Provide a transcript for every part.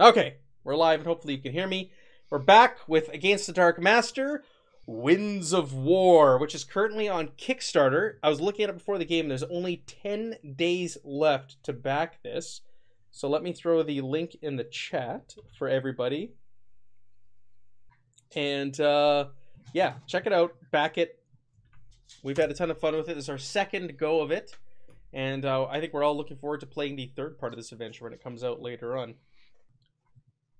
Okay, we're live and hopefully you can hear me. We're back with Against the Darkmaster, Winds of War, which is currently on Kickstarter. I was looking at it before the game. There's only 10 days left to back this. So let me throw the link in the chat for everybody. And uh, yeah, check it out. Back it. We've had a ton of fun with it. This is our second go of it. And uh, I think we're all looking forward to playing the third part of this adventure when it comes out later on.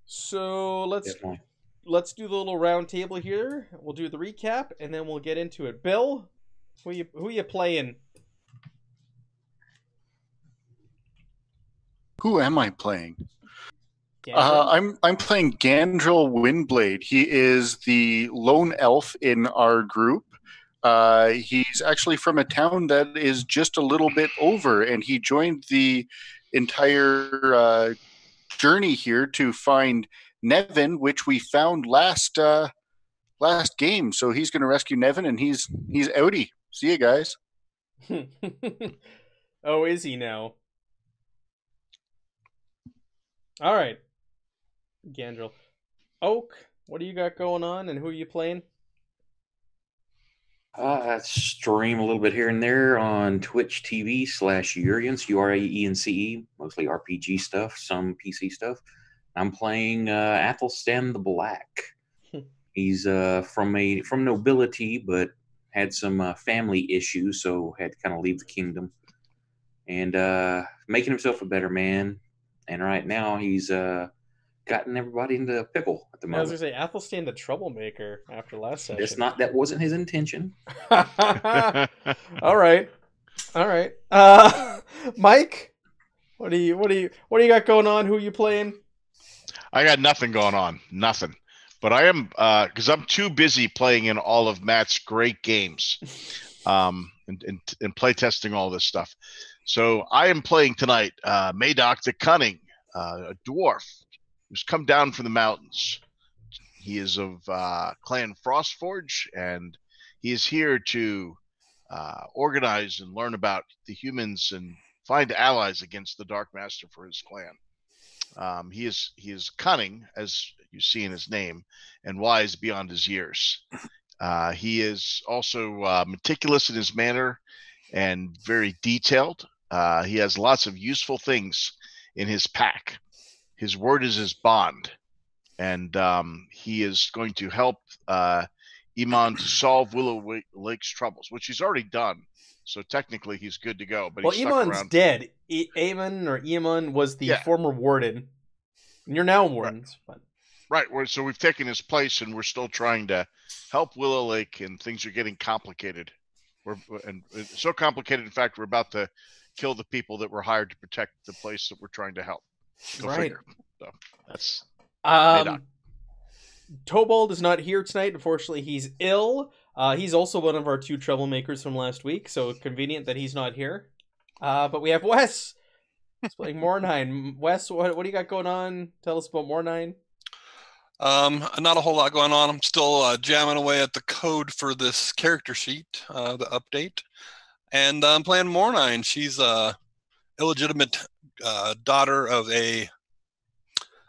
So let's Definitely. let's do the little round table here. We'll do the recap and then we'll get into it. Bill, who you who you playing? Who am I playing? Uh, I'm I'm playing Gandril Windblade. He is the lone elf in our group. Uh, he's actually from a town that is just a little bit over, and he joined the entire uh, journey here to find Nevin, which we found last uh, last game. So he's going to rescue Nevin, and he's he's outie. See you guys. oh, is he now? All right, Gandril. Oak, what do you got going on, and who are you playing? Uh, I stream a little bit here and there on Twitch TV slash Uraence, U R A E N C E, mostly RPG stuff, some PC stuff. I'm playing uh, Athelstan the Black. He's uh, from a from nobility, but had some uh, family issues, so had to kind of leave the kingdom, and uh, making himself a better man. And right now, he's uh, gotten everybody into a pickle at the moment. I was gonna say Athelstan the troublemaker after last session. It's not that wasn't his intention. all right, all right. Uh, Mike, what do you what do you what do you got going on? Who are you playing? I got nothing going on, nothing. But I am because I'm too busy playing in all of Matt's great games, um, and, and and play testing all this stuff. So I am playing tonight. Uh, Madoc the Cunning, uh, a dwarf who's come down from the mountains. He is of uh, Clan Frostforge, and he is here to uh, organize and learn about the humans and find allies against the Dark Master for his clan. Um, he is he is cunning, as you see in his name, and wise beyond his years. Uh, he is also uh, meticulous in his manner and very detailed. Uh, he has lots of useful things in his pack. His word is his bond, and um, he is going to help uh, Iman to solve Willow Lake's troubles, which he's already done. So technically, he's good to go. But Well, stuck dead. E- Aemon or Eamon was the Yeah. former warden. And you're now wardens, but Right. So we've taken his place, and we're still trying to help Willow Lake, and things are getting complicated. We're and so complicated. In fact, we're about to kill the people that were hired to protect the place that we're trying to help. Go Right. figure. So that's um, Madoc. Tobald is not here tonight. Unfortunately, he's ill. Uh, he's also one of our two troublemakers from last week, so convenient that he's not here. Uh, but we have Wes. He's playing Mornine. Wes, what, what do you got going on? Tell us about Mornine. Um, not a whole lot going on. I'm still uh, jamming away at the code for this character sheet, uh, the update, and I'm playing Mornine. She's a illegitimate uh, daughter of a,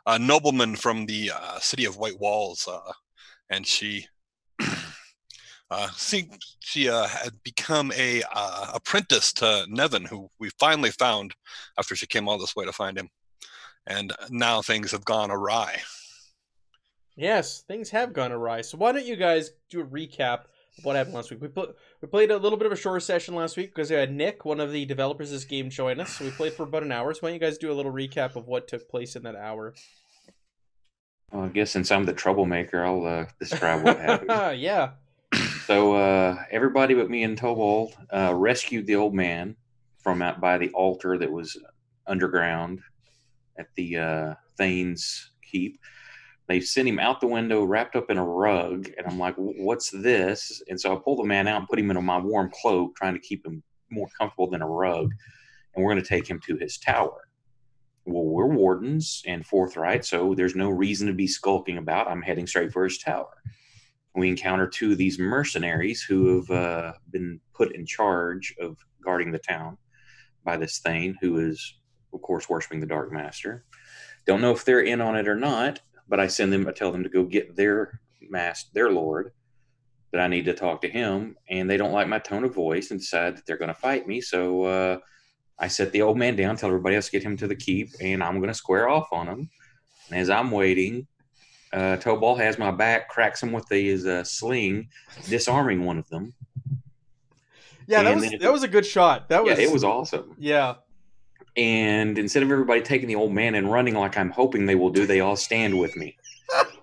a nobleman from the uh, city of White Walls, uh, and she uh, she, had become a apprentice to Nevin, who we finally found after she came all this way to find him, and now things have gone awry. Yes, things have gone awry. So why don't you guys do a recap of what happened last week? We pl- we played a little bit of a short session last week because we had Nick, one of the developers of this game, join us. So we played for about an hour. So why don't you guys do a little recap of what took place in that hour? Well, I guess since I'm the troublemaker, I'll uh, describe what happened. yeah. So uh, everybody but me and Tobald uh, rescued the old man from out by the altar that was underground at the uh, Thane's Keep. They sent him out the window wrapped up in a rug, and I'm like, "What's this?" And so I pull the man out and put him in my warm cloak, trying to keep him more comfortable than a rug. And we're going to take him to his tower. Well, we're wardens and forthright, so there's no reason to be skulking about. I'm heading straight for his tower we encounter two of these mercenaries who have uh, been put in charge of guarding the town by this Thane, who is, of course, worshiping the Dark Master. Don't know if they're in on it or not, but I send them, I tell them to go get their master, their lord, that I need to talk to him, and they don't like my tone of voice and decide that they're going to fight me. So uh, I set the old man down, tell everybody else to get him to the keep, and I'm going to square off on him. And as I'm waiting, uh, Tobald has my back, cracks him with his uh, sling, disarming one of them. Yeah, that was that was a good shot. That was yeah, it was awesome. Yeah. And instead of everybody taking the old man and running like I'm hoping they will do, they all stand with me.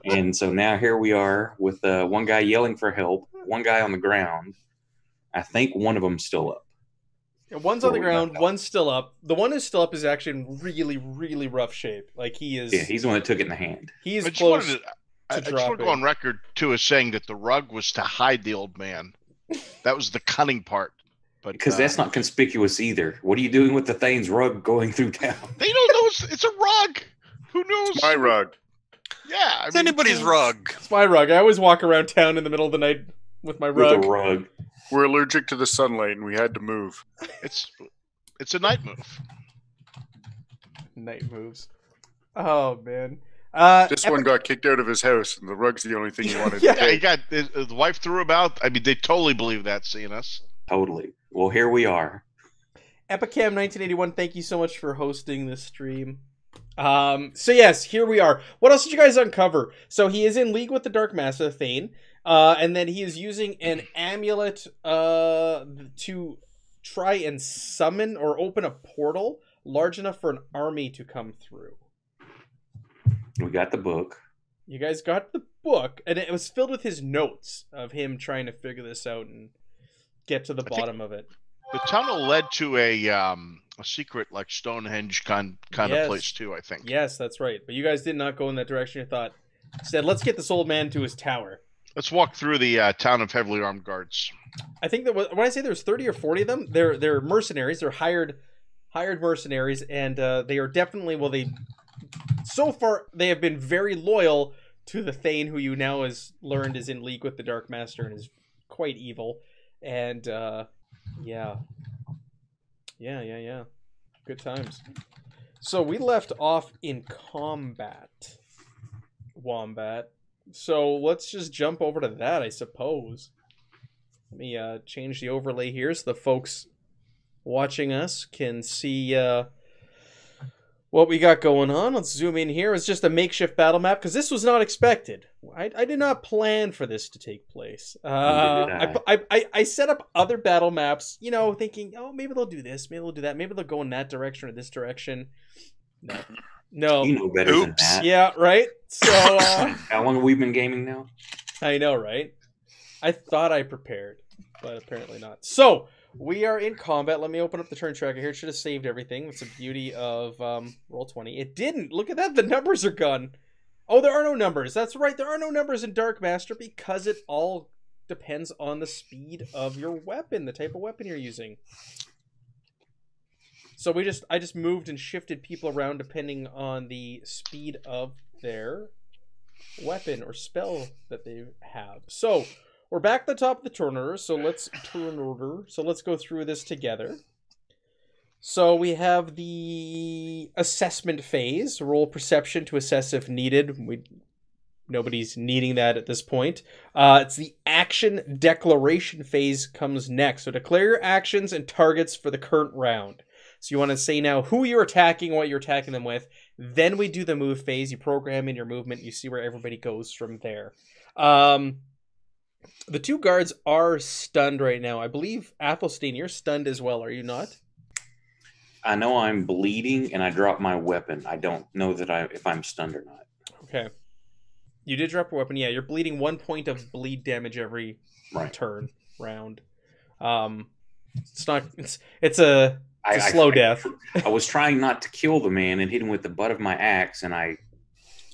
and so now here we are with uh, one guy yelling for help, one guy on the ground. I think one of them's still up. Yeah, One's on the ground, one's still up. The one who's still up is actually in really, really rough shape. Like he is Yeah, he's the one that took it in the hand. He is close. wanted to, I, I just want to go on record too as saying that the rug was to hide the old man. That was the cunning part. But Because uh, that's not conspicuous either. What are you doing with the Thane's rug going through town? they don't know it's, it's a rug. Who knows? My rug. Yeah, I It's mean, anybody's rug. It's my rug. I always walk around town in the middle of the night with my With rug. a rug. We're allergic to the sunlight and we had to move. It's it's a night move. Night moves. Oh man. Uh This one got kicked out of his house, and the rug's the only thing he wanted Yeah. to Yeah, he got his, his wife threw him out. I mean, they totally believe that seeing us. Totally. Well, here we are. Epicam 1981, thank you so much for hosting this stream. Um, so yes, here we are. What else did you guys uncover? So he is in league with the Dark Master Thane, uh, and then he is using an amulet uh, to try and summon or open a portal large enough for an army to come through. We got the book. You guys got the book, and it was filled with his notes of him trying to figure this out and get to the I bottom of it. The tunnel led to a um a secret like Stonehenge kind kind Yes. of place too. I think. Yes, that's right. But you guys did not go in that direction. You thought said, "Let's get this old man to his tower." Let's walk through the uh, town of heavily armed guards. I think that when I say there's 30 or 40 of them, they're they're mercenaries. They're hired hired mercenaries, and uh, they are definitely well. They so far they have been very loyal to the Thane, who you now has learned is in league with the Dark Master and is quite evil. And uh, yeah, yeah, yeah, yeah, good times. So we left off in combat, Wombat. So let's just jump over to that, I suppose. Let me uh, change the overlay here so the folks watching us can see uh, what we got going on. Let's zoom in here. It's just a makeshift battle map because this was not expected. I, I did not plan for this to take place. Uh, I, I, I, I set up other battle maps, you know, thinking, oh, maybe they'll do this, maybe they'll do that, maybe they'll go in that direction or this direction. No. No. You know better than that. Yeah, right? So, uh, How long have we been gaming now? I know, right? I thought I prepared, but apparently not. So we are in combat. Let me open up the turn tracker here. It should have saved everything. That's the beauty of um, Roll20. It didn't. Look at that. The numbers are gone. Oh, there are no numbers. That's right. There are no numbers in Dark Master because it all depends on the speed of your weapon, the type of weapon you're using. So we just I just moved and shifted people around depending on the speed of their weapon or spell that they have. So we're back at the top of the turn order. So let's turn order. So let's go through this together. So we have the assessment phase. Roll perception to assess if needed. We nobody's needing that at this point. Uh, it's the action declaration phase comes next. So declare your actions and targets for the current round. So you want to say now who you're attacking, what you're attacking them with. Then we do the move phase. You program in your movement. You see where everybody goes from there. Um, the two guards are stunned right now. I believe Athelstan, you're stunned as well, are you not? I know I'm bleeding and I dropped my weapon. I don't know that I if I'm stunned or not. Okay. You did drop your weapon. Yeah, you're bleeding one point of bleed damage every Right. turn round. Um, it's not. It's it's a, it's a I- slow I- death. I was trying not to kill the man and hit him with the butt of my axe, and I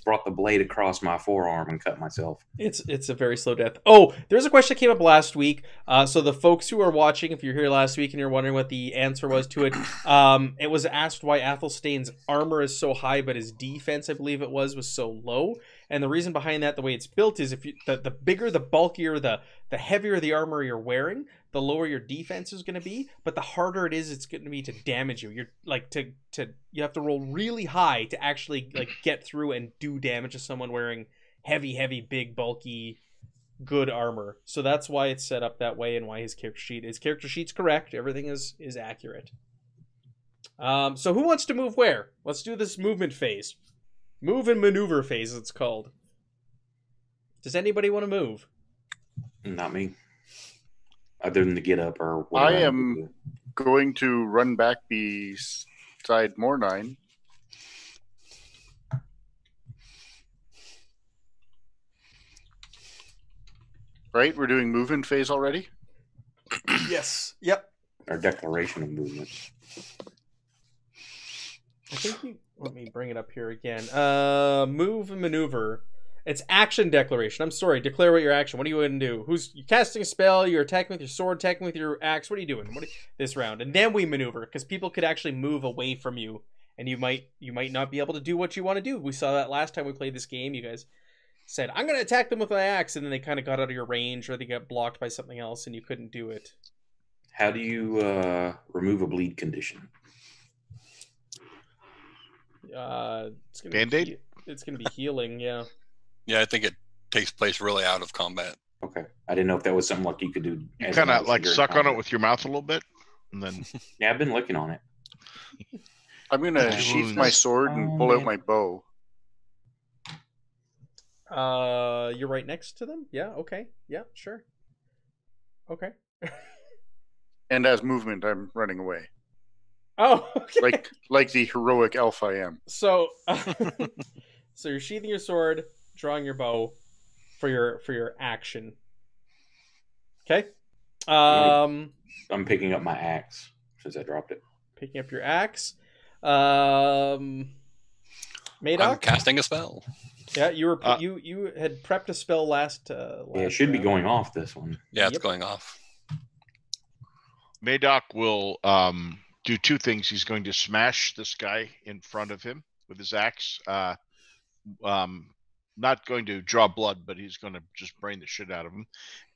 brought the blade across my forearm and cut myself. It's it's a very slow death. Oh, there's a question that came up last week. Uh, so the folks who are watching, if you're here last week and you're wondering what the answer was to it, um, it was asked why Athelstan's armor is so high, but his defense, I believe it was, was so low. And the reason behind that, the way it's built, is if you the, the bigger, the bulkier, the the heavier the armor you're wearing, the lower your defense is going to be. But the harder it is, it's going to be to damage you. You're like to to you have to roll really high to actually like get through and do damage to someone wearing heavy, heavy, big, bulky, good armor. So that's why it's set up that way and why his character sheet his character sheet's correct. Everything is is accurate. Um, so who wants to move where? Let's do this movement phase. Move and maneuver phase, it's called. Does anybody want to move? Not me. Other than to get up or I whatever. am going to run back beside Mornine. Right, we're doing move movement phase already. yes. Yep. Our declaration of movement. I think you. Let me bring it up here again. Uh, move and maneuver. It's action declaration. I'm sorry. Declare what your action. What are you going to do? Who's you casting a spell? You're attacking with your sword, attacking with your axe. What are you doing? What this round? And then we maneuver because people could actually move away from you, and you might you might not be able to do what you want to do. We saw that last time we played this game. You guys said I'm going to attack them with my axe, and then they kind of got out of your range, or they got blocked by something else, and you couldn't do it. How do you uh, remove a bleed condition? Uh, it's gonna Band-Aid? Be, it's gonna be healing. Yeah. Yeah, I think it takes place really out of combat. Okay. I didn't know if that was something like you could do. You kind of like suck on it with your mouth a little bit, and then Yeah, I've been looking on it. I'm gonna sheath my sword and pull out my bow. Uh, you're right next to them. Yeah. Okay. Yeah. Sure. Okay. And as movement, I'm running away, Oh. Okay. like like the heroic elf I am. so. so you're sheathing your sword, drawing your bow, for your for your action. Okay. Um, I'm picking up my axe since I dropped it. picking up your axe. Um, I'm Madoc. casting a spell. Yeah, you were Uh, you you had prepped a spell last. Uh, last Yeah, it should be going off this one. Yeah, it's Yep. going off. Madoc will um, do two things. He's going to smash this guy in front of him with his axe. Uh, um, not going to draw blood, but he's going to just brain the shit out of him.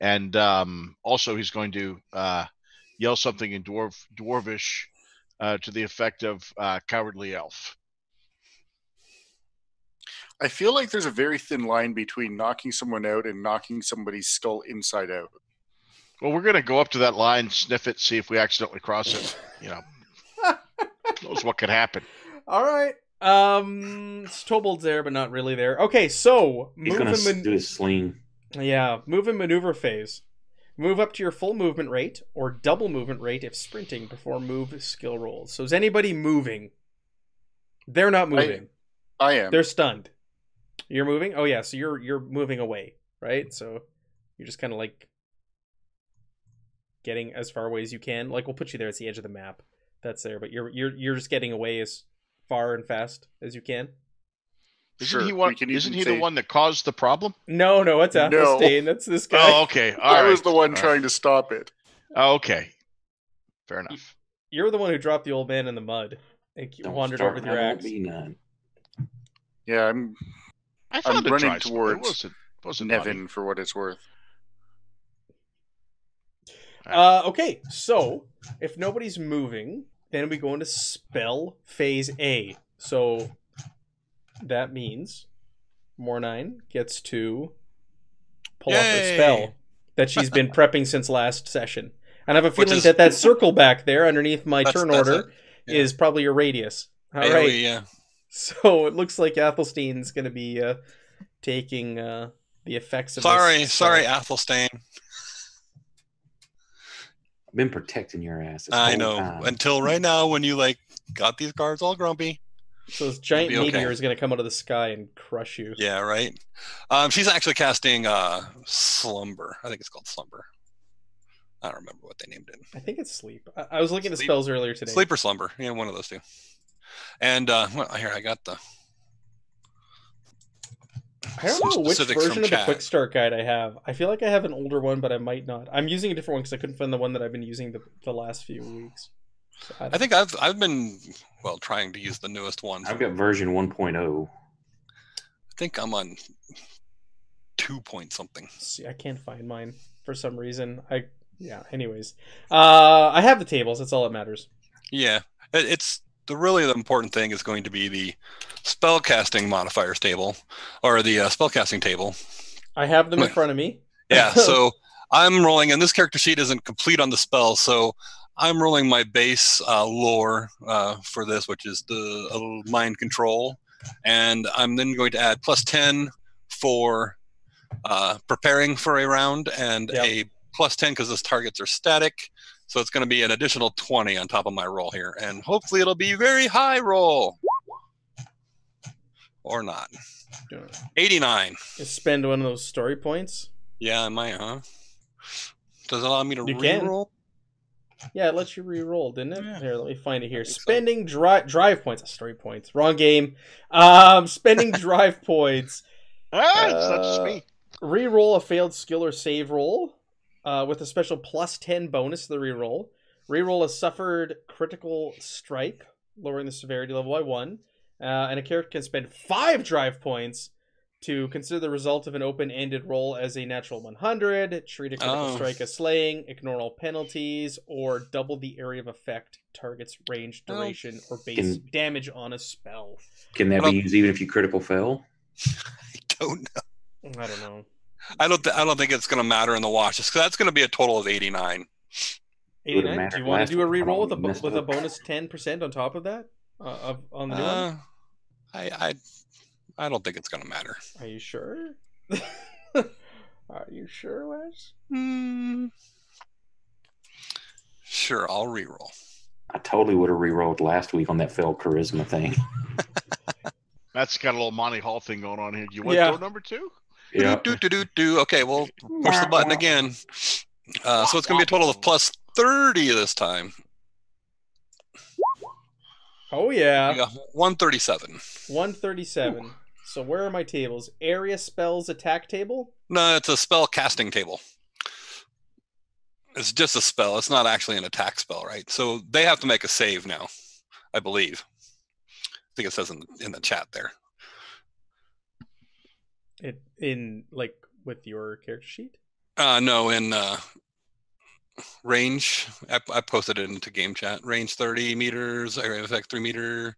And um, also, he's going to uh, yell something in dwarf dwarvish uh, to the effect of uh, "cowardly elf." I feel like there's a very thin line between knocking someone out and knocking somebody's skull inside out. Well, we're going to go up to that line, sniff it, see if we accidentally cross it. You know, knows what could happen. All right. Um, Stobold's there, but not really there. Okay, so He's move gonna and man- do his sling. yeah, move and maneuver phase. Move up to your full movement rate or double movement rate if sprinting before move skill rolls. So is anybody moving? They're not moving. I am. They're stunned. You're moving? Oh yeah, so you're you're moving away, right? So you're just kind of like getting as far away as you can. Like we'll put you there. It's the edge of the map. That's there, but you're you're you're just getting away as far and fast as you can. Isn't Sure, he one? can Isn't he say- the one that caused the problem? No, no, it's No. Athelstan. That's this guy. Oh, okay. All I right. was the one All right. trying to stop it. Oh, okay. Fair enough. You're the one who dropped the old man in the mud and Don't wandered over with there your axe. Yeah, I'm I found a running dry. It towards wasn't, wasn't Nevin muddy. for what it's worth. Uh, okay, so if nobody's moving, then we go into spell phase A. So that means Mornine gets to pull off the spell that she's been prepping since last session. And I have a feeling is- that that circle back there underneath my turn order. Yeah. is probably your radius. All AoE, right. yeah. So it looks like Athelstan's going to be uh, taking uh, the effects of Sorry, this sorry, spell. Athelstan. I've been protecting your ass. I know. time. Until right now, when you like got these cards all grumpy. So this giant be okay. meteor is going to come out of the sky and crush you. Yeah, right. Um, she's actually casting uh slumber. I think it's called slumber. I don't remember what they named it. I think it's sleep. I, I was looking at spells earlier today. Sleep or slumber. Yeah, one of those two. And uh, well, here I got the. I don't know which version of the quick start guide I have. I feel like I have an older one, but I might not. I'm using a different one because I couldn't find the one that I've been using the, the last few weeks. So I, I think I've I've been well trying to use the newest one. I've got version 1.0. I think I'm on two point something. See, I can't find mine for some reason. I yeah. Anyways, uh, I have the tables. That's all that matters. Yeah, it, it's the really the important thing is going to be the spellcasting modifiers table or the uh, spellcasting table. I have them in front of me. Yeah, so I'm rolling, and this character sheet isn't complete on the spell, so I'm rolling my base uh, lore uh, for this, which is the uh, mind control, and I'm then going to add plus ten for uh, preparing for a round and Yep. a plus ten because those targets are static. So it's going to be an additional twenty on top of my roll here, and hopefully it'll be very high roll, or not. Eighty-nine. Just spend one of those story points. Yeah, I might, huh? Does it allow me to You re-roll? Yeah, it lets you re-roll, didn't it? Yeah. Here, let me find it here. I think so. Spending drive drive points. Story points. Wrong game. Um, spending drive points. Ah, it's not just Uh, me. Re-roll a failed skill or save roll, uh, with a special plus ten bonus to the re-roll. Re-roll a suffered critical strike, lowering the severity level by one. Uh, and a character can spend five drive points to consider the result of an open-ended roll as a natural 100, treat a critical Oh. strike as slaying, ignore all penalties, or double the area of effect, target's range, Oh. duration, or base Can- damage on a spell. Can that Well- be used even if you critical fail? I don't know. I don't know. I don't. Th- I don't think it's going to matter in the watch. because that's going to be a total of eighty nine. Eighty nine. Do you want to do a one. re-roll with a bo- with a bonus ten percent on top of that? Uh, of, on the new one? Uh, I, I, I don't think it's going to matter. Are you sure? Are you sure, Wes? Hmm. Sure, I'll re-roll. I totally would have re-rolled last week on that failed charisma thing. That's got a little Monty Hall thing going on here. Do you want Yeah. door number two? Yeah. Do, do, do, do. Okay, we'll push the button again. Uh, so it's going to be a total of plus thirty this time. Oh We yeah, got one thirty-seven. one thirty-seven. So where are my tables? Area spells attack table. No, it's a spell casting table. It's just a spell. It's not actually an attack spell, right? So they have to make a save now, I believe. I think it says in in the chat there. It in like with your character sheet. Uh, no, in uh, range, I, I posted it into game chat. Range thirty meters, area of effect three meter.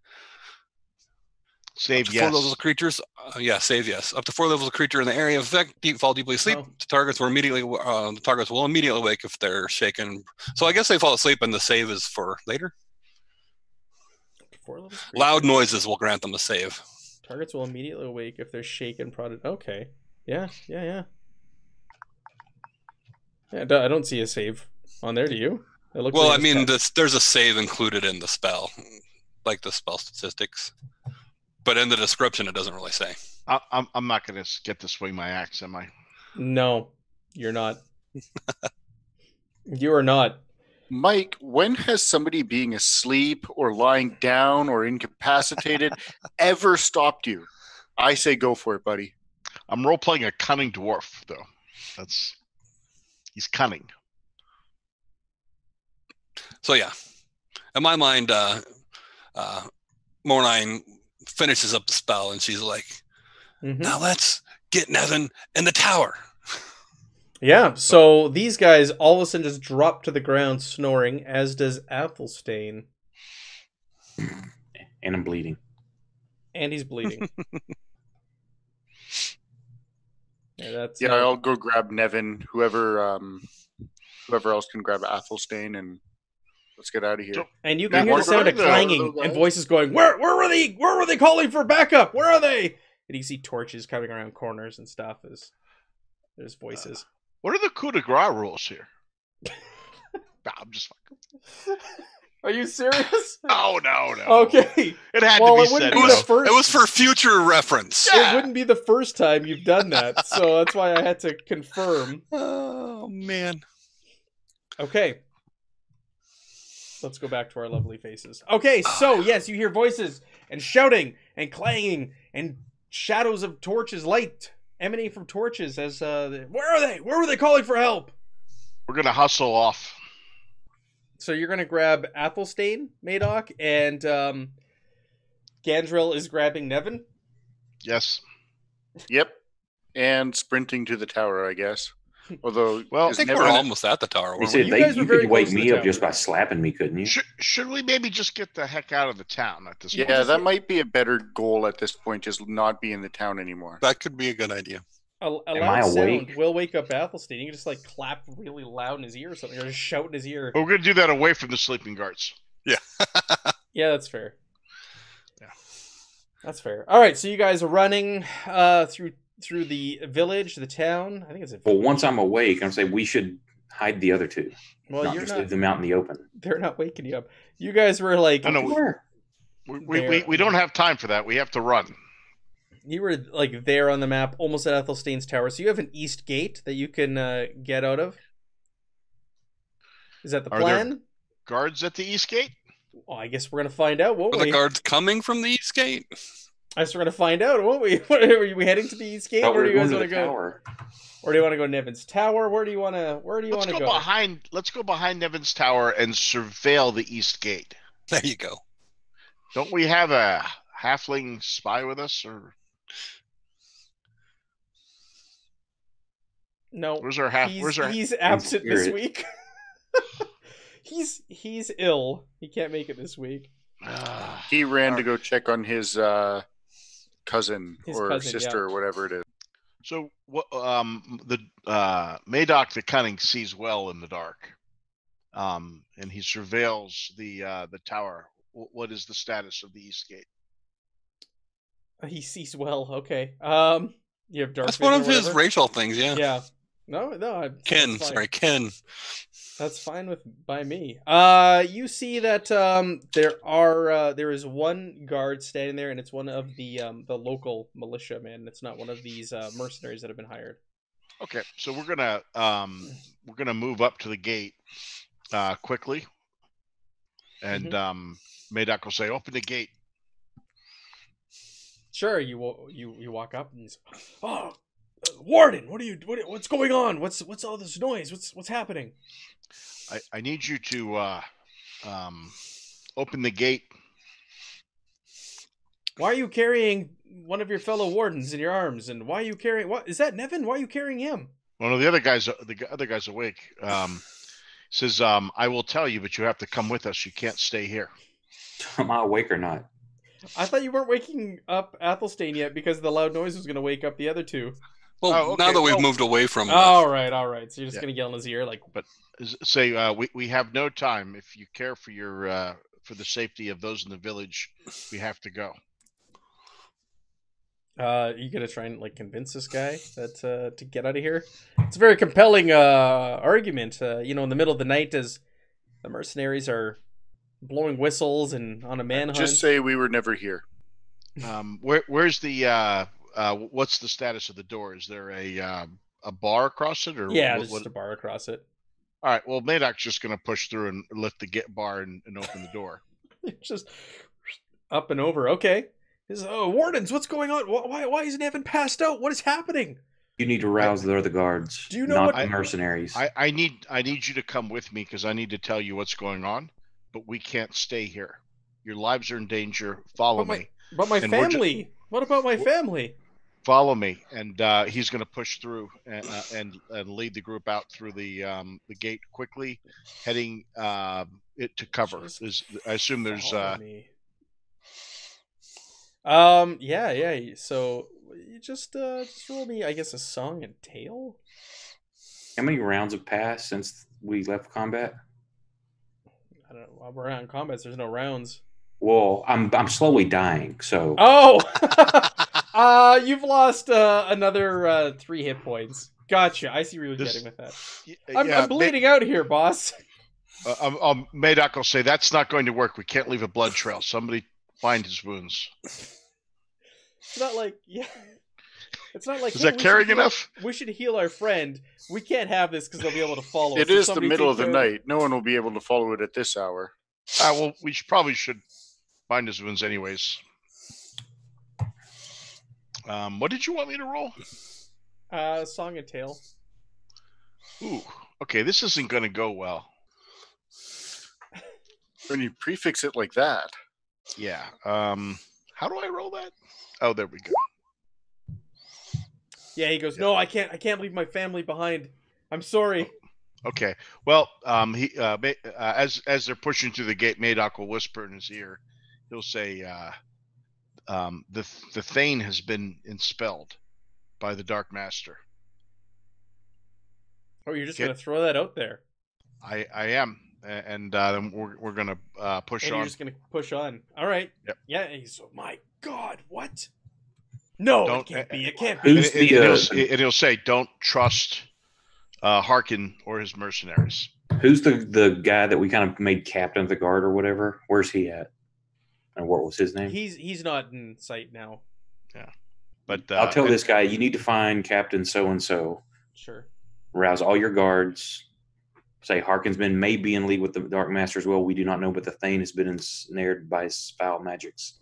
Save Up to yes. Four levels of creatures. Uh, yeah, save yes. Up to four levels of creature in the area of effect. Deep, fall deeply asleep. Oh. The targets will immediately. Uh, the targets will immediately wake if they're shaken. So I guess they fall asleep, and the save is for later. Four levels. Loud noises will grant them a save. Targets will immediately awake if they're shaken, prodded. Okay. Yeah, yeah, yeah. Yeah, I don't- see a save on there. Do you? It looks Well, like I mean, got- this, there's a save included in the spell, like the spell statistics. But in the description, it doesn't really say. I, I'm, I'm not going to get to swing my axe, am I? no, you're not. you are not. Mike, when has somebody being asleep or lying down or incapacitated ever stopped you? I say go for it, buddy. I'm role playing a cunning dwarf, though. That's he's cunning. So yeah, in my mind, uh, uh, Mornine finishes up the spell, and she's like, Mhm. "Now let's get Nevin in the tower." Yeah, so these guys all of a sudden just drop to the ground snoring, as does Athelstan, And I'm bleeding. and he's bleeding. yeah, that's Yeah, uh, I'll go grab Nevin, whoever um whoever else can grab Athelstan and let's get out of here. And you can hear the sound of clanging and voices going, "Where, where were they? Where were they calling for backup? Where are they?" And you see torches coming around corners and stuff. As there's voices. What are the coup de grace rules here? Nah, I'm just fucking. Are you serious? Oh no, no. Okay, It had Well, to it be wouldn't said. be It the was, first. it was for future reference. Yeah. It wouldn't be the first time you've done that, so that's why I had to confirm. Oh man. Okay. Let's go back to our lovely faces. Okay, so yes, you hear voices and shouting and clanging and shadows of torches, light emanating from torches. As uh, the- where are they? Where were they calling for help? We're gonna hustle off. So you're gonna grab Athelstan, Madoc, and um, Gandril is grabbing Nevin. Yes. Yep. And sprinting to the tower, I guess. Although, Well, I is think never we're an- almost at the tower. He said? You they, guys you could wake me up tower. just by slapping me, couldn't you? Should, should we maybe just get the heck out of the town at this point? Yeah, that might be a better goal at this point, just not be in the town anymore. That could be a good idea. A, a Am loud I sound awake? will wake up Athelstan. You can just like clap really loud in his ear or something, or just shout in his ear. We're gonna do that away from the sleeping guards. Yeah. yeah, that's fair. Yeah. That's fair. All right, so you guys are running uh, through through the village, the town. I think it's a. Well, once I'm awake, I'm saying we should hide the other two. Well, not you're just not. leave them out in the open. They're not waking you up. You guys were like. I know. We, we, we, we don't have time for that. We have to run. You were like there on the map, almost at Ethelstain's tower. So you have an east gate that you can uh, get out of. Is that the Are there- plan? Guards at the east gate. Well, I guess we're gonna find out, won't Are we? the guards coming from the east gate? I guess we're gonna find out, won't we? What, are we heading to the east gate? Where do you guys want to go? tower. Or do you want to go Nevin's Tower? Where do you want to? Where do you want go, to go? go? behind. Let's go behind Nevin's tower and surveil the east gate. There you go. Don't we have a halfling spy with us, or No, where's our half? he's, Where's our? he's absent this week. he's he's ill. He can't make it this week. Ah, He ran to go check on his uh, cousin His or cousin, sister yeah. or whatever it is. so what? Um, the uh, Madoc the Cunning sees well in the dark, um, and he surveils the uh, the tower. Wh- What is the status of the east gate? He sees well. Okay. Um, you have dark. That's one of his racial things. Yeah. Yeah. No, no. I- Ken. Sorry, Ken. That's fine with by me. Uh, you see that um there are uh, there is one guard standing there, and it's one of the um the local militia man. It's not one of these uh, mercenaries that have been hired. Okay, so we're gonna um we're gonna move up to the gate uh quickly. And um Madoc will say, open the gate. Sure, you wa- you you walk up and he's, oh, warden, what are you what, what's going on? What's what's all this noise? What's what's happening? I, I need you to uh um open the gate. Why are you carrying one of your fellow wardens in your arms? And why are you carrying what is that Nevin? Why are you carrying him? One of the other guys the other guy's awake. Um says, um, I will tell you, but you have to come with us. You can't stay here. Am I awake or not? I thought you weren't waking up Athelstan yet because the loud noise was going to wake up the other two. Well, Oh, now that we've Well- moved away from. uh, All right, all right. So you're just Yeah. going to yell in his ear like, But Say, uh, we, we have no time. If you care for your uh for the safety of those in the village, we have to go. uh, you going to try and like convince this guy that uh, to get out of here? It's a very compelling uh, argument. Uh, you know, in the middle of the night, as the mercenaries are blowing whistles and on a manhunt. Just say we were never here. Um, where where's the uh, uh, what's the status of the door? Is there a um, a bar across it, or yeah, what- there's what- just a bar across it. All right. Well, Madoc's just going to push through and lift the get bar and, and open the door. It's just up and over. Okay. His, oh, wardens, what's going on? Why, why isn't Evan passed out? What is happening? You need to rouse the other guards. Do you know not what- the mercenaries? I, I need I need you to come with me because I need to tell you what's going on. But we can't stay here. Your lives are in danger. Follow But my- me. But my And we're ju- family. what about my family? Follow me. And uh, he's going to push through and, uh, and and lead the group out through the um, the gate quickly, heading um, it to cover. Just There's, I assume there's Follow uh, me. Um. Yeah. Yeah. So you just uh just roll me, I guess, a song and tale. How many rounds have passed since we left combat? I don't know. While we're out in combat, there's no rounds. Well, I'm I'm slowly dying, so Oh. uh, you've lost uh another uh three hit points. Gotcha. I see where you're This- getting with that. y- I'm, yeah, I'm bleeding out here, boss. Ma- uh, um, um, Madoc will say that's not going to work. We can't leave a blood trail. Somebody find his wounds. It's not like yeah. It's not like Is hey, that we should heal- enough? We should heal our friend. We can't have this because they'll be able to follow us. It So is the middle of the care night. No one will be able to follow it at this hour. Uh, well, we should, probably should find his wounds anyways. Um, what did you want me to roll? Uh, song and tale. Ooh, okay, this isn't going to go well. When you prefix it like that, Yeah. Um, how do I roll that? Oh, there we go. Yeah, he goes, "No, I can't. I can't leave my family behind. I'm sorry." Okay. Well, um, he uh, uh, as as they're pushing through the gate, Madoc will whisper in his ear. He'll say, uh, um, "the the Thane has been expelled by the Dark Master." Oh, you're just Get- gonna throw that out there, I I am, and uh, then we're we're gonna uh, push and on. you're just gonna push on. All right. Yep. Yeah. And he's so, my God, what? No, Don't- it can't uh, be. It can't And, be. Who's and- the, and he'll, uh, s- and he'll say, "Don't trust uh, Harkin or his mercenaries." Who's the the guy that we kind of made captain of the guard or whatever? Where's he at? And what was his name? He's he's not in sight now. Yeah, but uh, I'll tell this guy you need to find Captain so and so. Sure. Rouse all your guards. Say Harkin's men may be in league with the Dark Master as well. We do not know, but the Thane has been ensnared by his foul magics.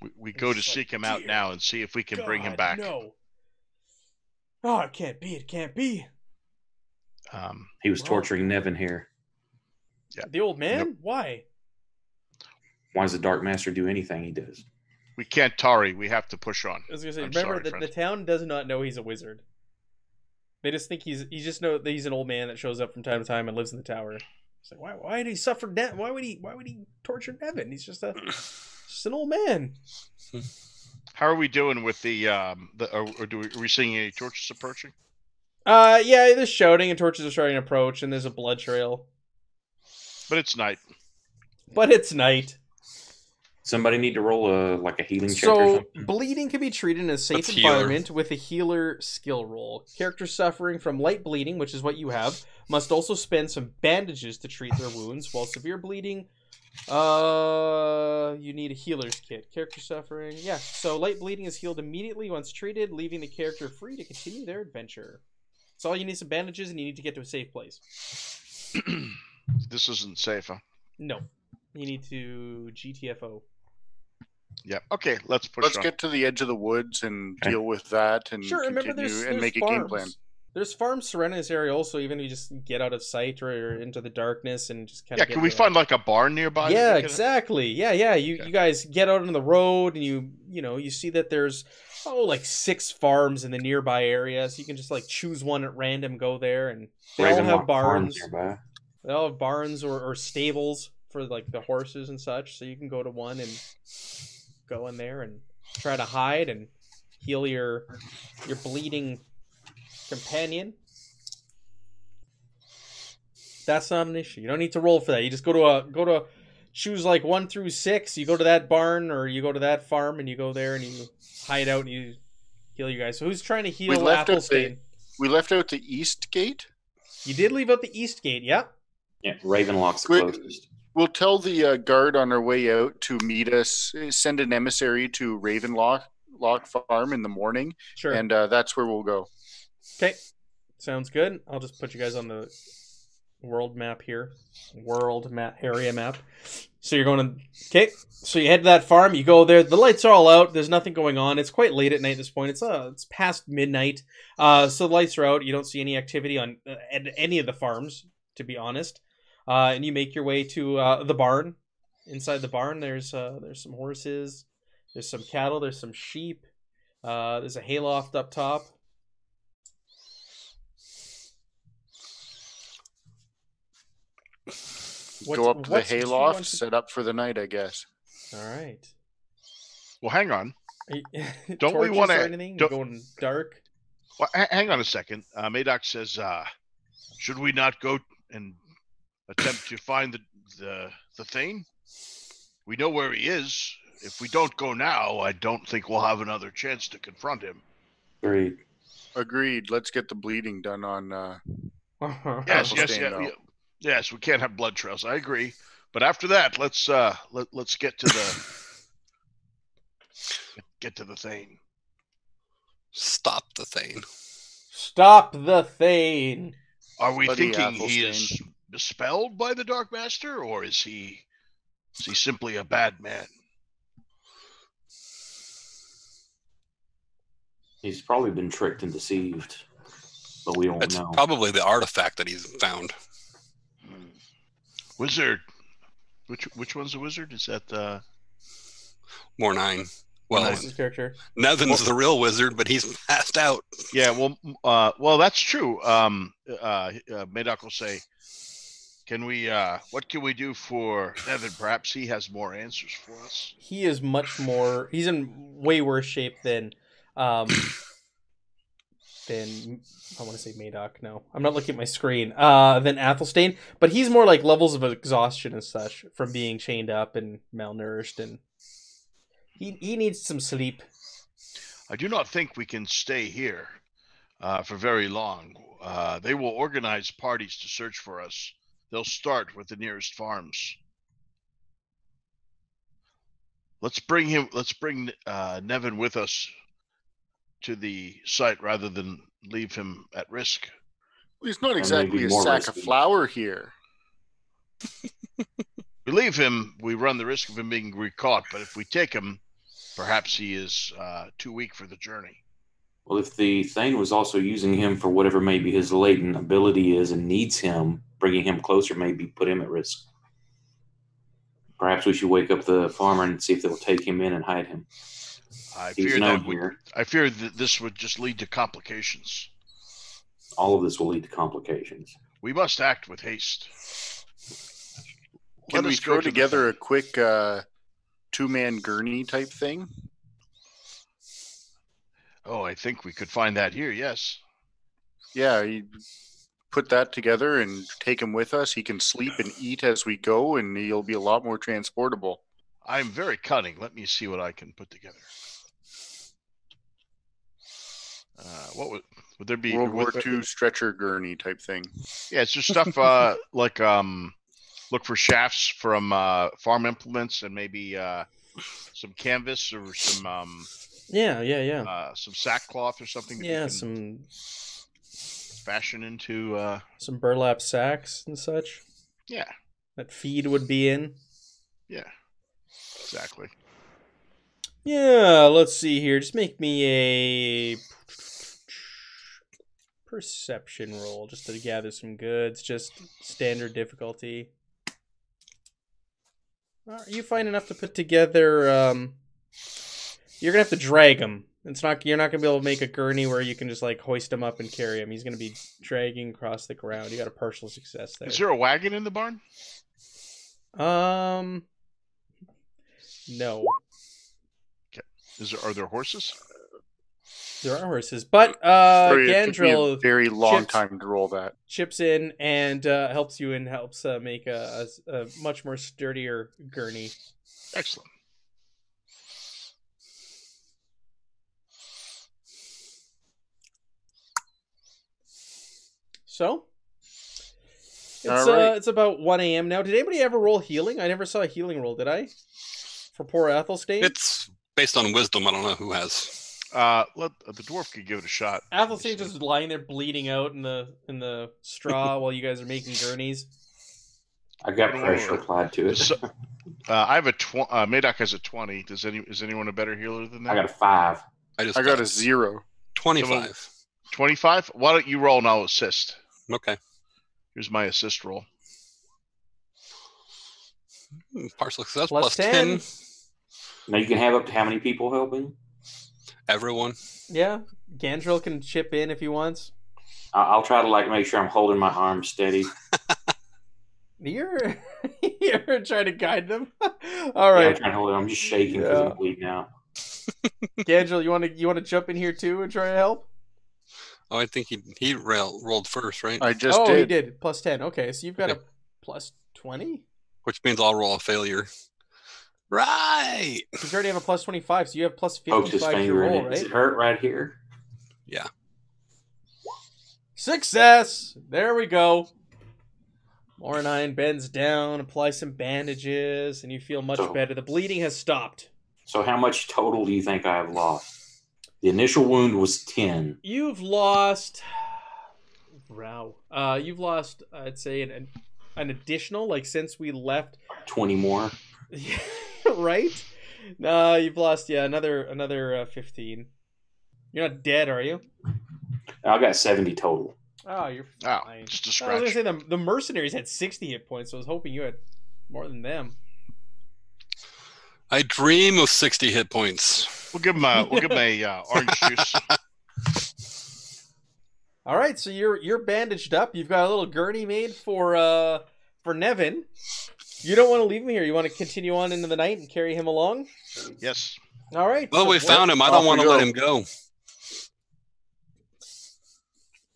we, we go to like, seek him out now and see if we can bring him back. No. Oh, it can't be. It can't be. Um, He was Wow. torturing Nevin here. Yeah. The old man? Nope. Why? Why does the Dark Master do anything he does? we can't Tari. We have to push on. I was gonna say, I'm remember that the town does not know he's a wizard. They just think he's you just know that he's an old man that shows up from time to time and lives in the tower. It's like why why did he suffer death? Why would he why would he torture Nevin? He's just a just an old man. How are we doing with the um the or, or do we, are we seeing any torches approaching? Uh yeah, there's shouting and torches are starting to approach and there's a blood trail. But it's night. But it's night. Somebody need to roll a like a healing check or So something. bleeding can be treated in a safe That's healer. environment with a healer skill roll. Characters suffering from light bleeding, which is what you have, must also spend some bandages to treat their wounds, while severe bleeding, uh, you need a healer's kit. Character suffering, yeah. So light bleeding is healed immediately once treated, leaving the character free to continue their adventure. So all you need is some bandages, and you need to get to a safe place. this isn't safe. Huh? No, you need to GTFO. Yeah. Okay. Let's push Let's on. get to the edge of the woods and Okay. deal with that and Sure, remember continue there's, and there's make a farms. game plan. There's farms surrounding this area also, even if you just get out of sight or into the darkness and just kind of yeah. of. Can we find like a barn nearby? Yeah, we can- exactly. Yeah, yeah. You Okay. you guys get out on the road and you you know you see that there's oh like six farms in the nearby area, so you can just like choose one at random, go there, and they all have barns. They all have barns or, or stables for like the horses and such, so you can go to one and go in there and try to hide and heal your your bleeding companion. That's not an issue. You don't need to roll for that. You just go to a go to choose like one through six. You go to that barn or you go to that farm and you go there and you hide out and you heal you guys. So who's trying to heal left out Applestain? We left out the east gate. You did leave out the east gate, Yep. yeah. Yeah, Ravenlock's the Quick. closest. We'll tell the uh, guard on our way out to meet us. Send an emissary to Ravenlock Lock Farm in the morning, Sure. and uh, that's where we'll go. Okay, sounds good. I'll just put you guys on the world map here, world map area map. So you're going to okay. So you head to that farm. You go there. The lights are all out. There's nothing going on. It's quite late at night at this point. It's uh, it's past midnight. Uh, so the lights are out. You don't see any activity on uh, at any of the farms, to be honest. Uh, and you make your way to uh, the barn. Inside the barn, there's uh, there's some horses. There's some cattle. There's some sheep. Uh, there's a hayloft up top. What- go up to the what's- do you hayloft, to- set up for the night, I guess. All right. Well, hang on. You- Don't we wanna- or anything? don't- going dark? Well, hang on a second. Uh, Madoc says, uh, "Should we not go and attempt to find the the the Thane? We know where he is. If we don't go now, I don't think we'll have another chance to confront him." Great. Agreed. Let's get the bleeding done on. Uh, Yes, We'll yes, yeah, yeah. yes. We can't have blood trails. I agree. But after that, let's uh let let's get to the get to the Thane. Stop the thing. Stop the Thane. Are we Bloody thinking he is Athelstan. Dispelled by the Darkmaster, or is he is he simply a bad man? He's probably been tricked and deceived, but we don't It's know. probably the artifact that he's found. Wizard. Which which one's the wizard? Is that uh Mornine. Well, Nice. Character. Nevin's the real wizard, but he's passed out. Yeah, well, uh, well, that's true. Um, uh, uh, Madoc will say, "Can we? Uh, what can we do for Nevin? Perhaps he has more answers for us." He is much more. He's in way worse shape than, um, than I want to say Madoc. No, I'm not looking at my screen. Uh, than Athelstan, but he's more like levels of exhaustion and such from being chained up and malnourished, and he he needs some sleep. I do not think we can stay here uh, for very long. Uh, they will organize parties to search for us. They'll start with the nearest farms. Let's bring him. Let's bring uh, Nevin with us to the site rather than leave him at risk. He's not exactly a more sack of flour here. we leave him, we run the risk of him being recaught. But if we take him, perhaps he is uh, too weak for the journey. Well, if the Thane was also using him for whatever maybe his latent ability is and needs him, bringing him closer maybe put him at risk. Perhaps we should wake up the farmer and see if they'll take him in and hide him. I He's fear known that would. I fear that this would just lead to complications. All of this will lead to complications. We must act with haste. Can Let we us go throw to together a quick uh, two-man gurney type thing? Oh, I think we could find that here. Yes. Yeah, you put that together and take him with us. He can sleep and eat as we go, and he'll be a lot more transportable. I'm very cunning. Let me see what I can put together. Uh, what would would there be? World War II stretcher gurney type thing. Yeah, it's just stuff uh, like um, look for shafts from uh, farm implements and maybe uh, some canvas or some um, Yeah, yeah, yeah, uh, some sackcloth or something. Yeah. Some fashion into. Uh, some burlap sacks and such yeah, that feed would be in. yeah, exactly. Yeah, let's see here. Just make me a perception roll just to gather some goods. Just standard difficulty. Are you fine enough to put together? Um, you're gonna have to drag him. It's not. You're not gonna be able to make a gurney where you can just like hoist him up and carry him. He's gonna be dragging across the ground. You got a partial success there. Is there a wagon in the barn? Um, no. Okay. Is there are there horses? There are horses, but uh, Sorry, it took me a Gandril very long chips- time to roll that. chips in and uh, helps you and helps uh, make a, a, a much more sturdier gurney. Excellent. So it's All right. uh, it's about one a.m. now. Did anybody ever roll healing? I never saw a healing roll. Did I? For poor Athelstan. It's based on wisdom. I don't know who has. Uh, let uh, the dwarf could give it a shot. Athelstan's just lying there bleeding out in the in the straw while you guys are making gurneys. I've got pressure applied to it. So- Uh, I have a tw- uh, Madoc has a twenty. Does any is anyone a better healer than that? I got a five. I just I got a zero. twenty-five. twenty-five. Why don't you roll and I'll assist? Okay. Here's my assist roll. Hmm, Partial success Plus plus 10. 10. Now you can have up to how many people helping? Everyone. Yeah, Gandril can chip in if he wants. I- I'll try to like make sure I'm holding my arm steady. You're you're trying to guide them. All Yeah, I'm right, trying to hold it. I'm just shaking because Yeah. I'm bleeding out. Gandril, you want to you want to jump in here too and try to help? Oh, I think he he rail, rolled first, right? I just oh, did. he did plus ten. Okay, so you've got Okay. a plus twenty. Which means I'll roll a failure. Right. You already have a plus twenty five, so you have plus Poked fifty his five to your roll, it. Does it hurt right here? Yeah. Success! There we go. Mornine bends down, applies some bandages, and you feel much So- better. The bleeding has stopped. So how much total do you think I have lost? The initial wound was ten. You've lost. Wow. Uh, you've lost, I'd say, an, an additional, like, since we left. Twenty more. right? No, you've lost, yeah, another another uh, 15. You're not dead, are you? I got seventy total. Oh, you're Oh, fine. just a I was gonna say the, the mercenaries had 60 hit points, so I was hoping you had more than them. I dream of 60 hit points. We'll give him a we'll give him a uh, orange juice. All right, so you're you're bandaged up. You've got a little gurney made for uh for Nevin. You don't want to leave him here. You want to continue on into the night and carry him along. Yes. All right. Well, so we where- found him. I don't want to go. let him go.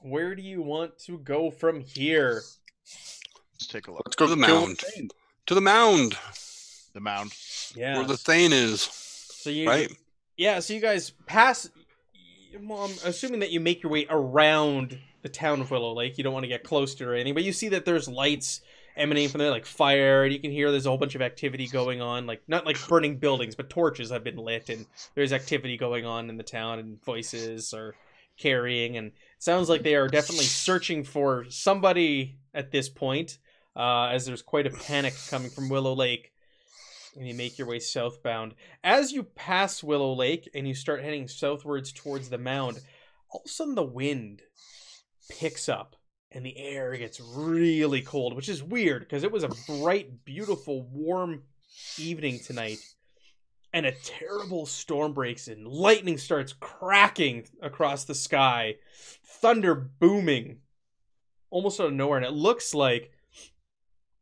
Where do you want to go from here? Let's take a look. Let's go To the mound. To the mound The mound. Yeah. where the Thane is. so you Right? Yeah, so you guys pass. Well, I'm assuming that you make your way around the town of Willow Lake. You don't want to get close to it or anything, but you see that there's lights emanating from there, like fire, and you can hear there's a whole bunch of activity going on. Like not like burning buildings, but torches have been lit, and there's activity going on in the town, and voices are carrying, and it sounds like they are definitely searching for somebody at this point. Uh, as there's quite a panic coming from Willow Lake, and you make your way southbound as you pass Willow Lake and you start heading southwards towards the mound, all of a sudden the wind picks up and the air gets really cold, which is weird because it was a bright, beautiful, warm evening tonight. And a terrible storm breaks in. Lightning starts cracking across the sky, thunder booming almost out of nowhere. And it looks like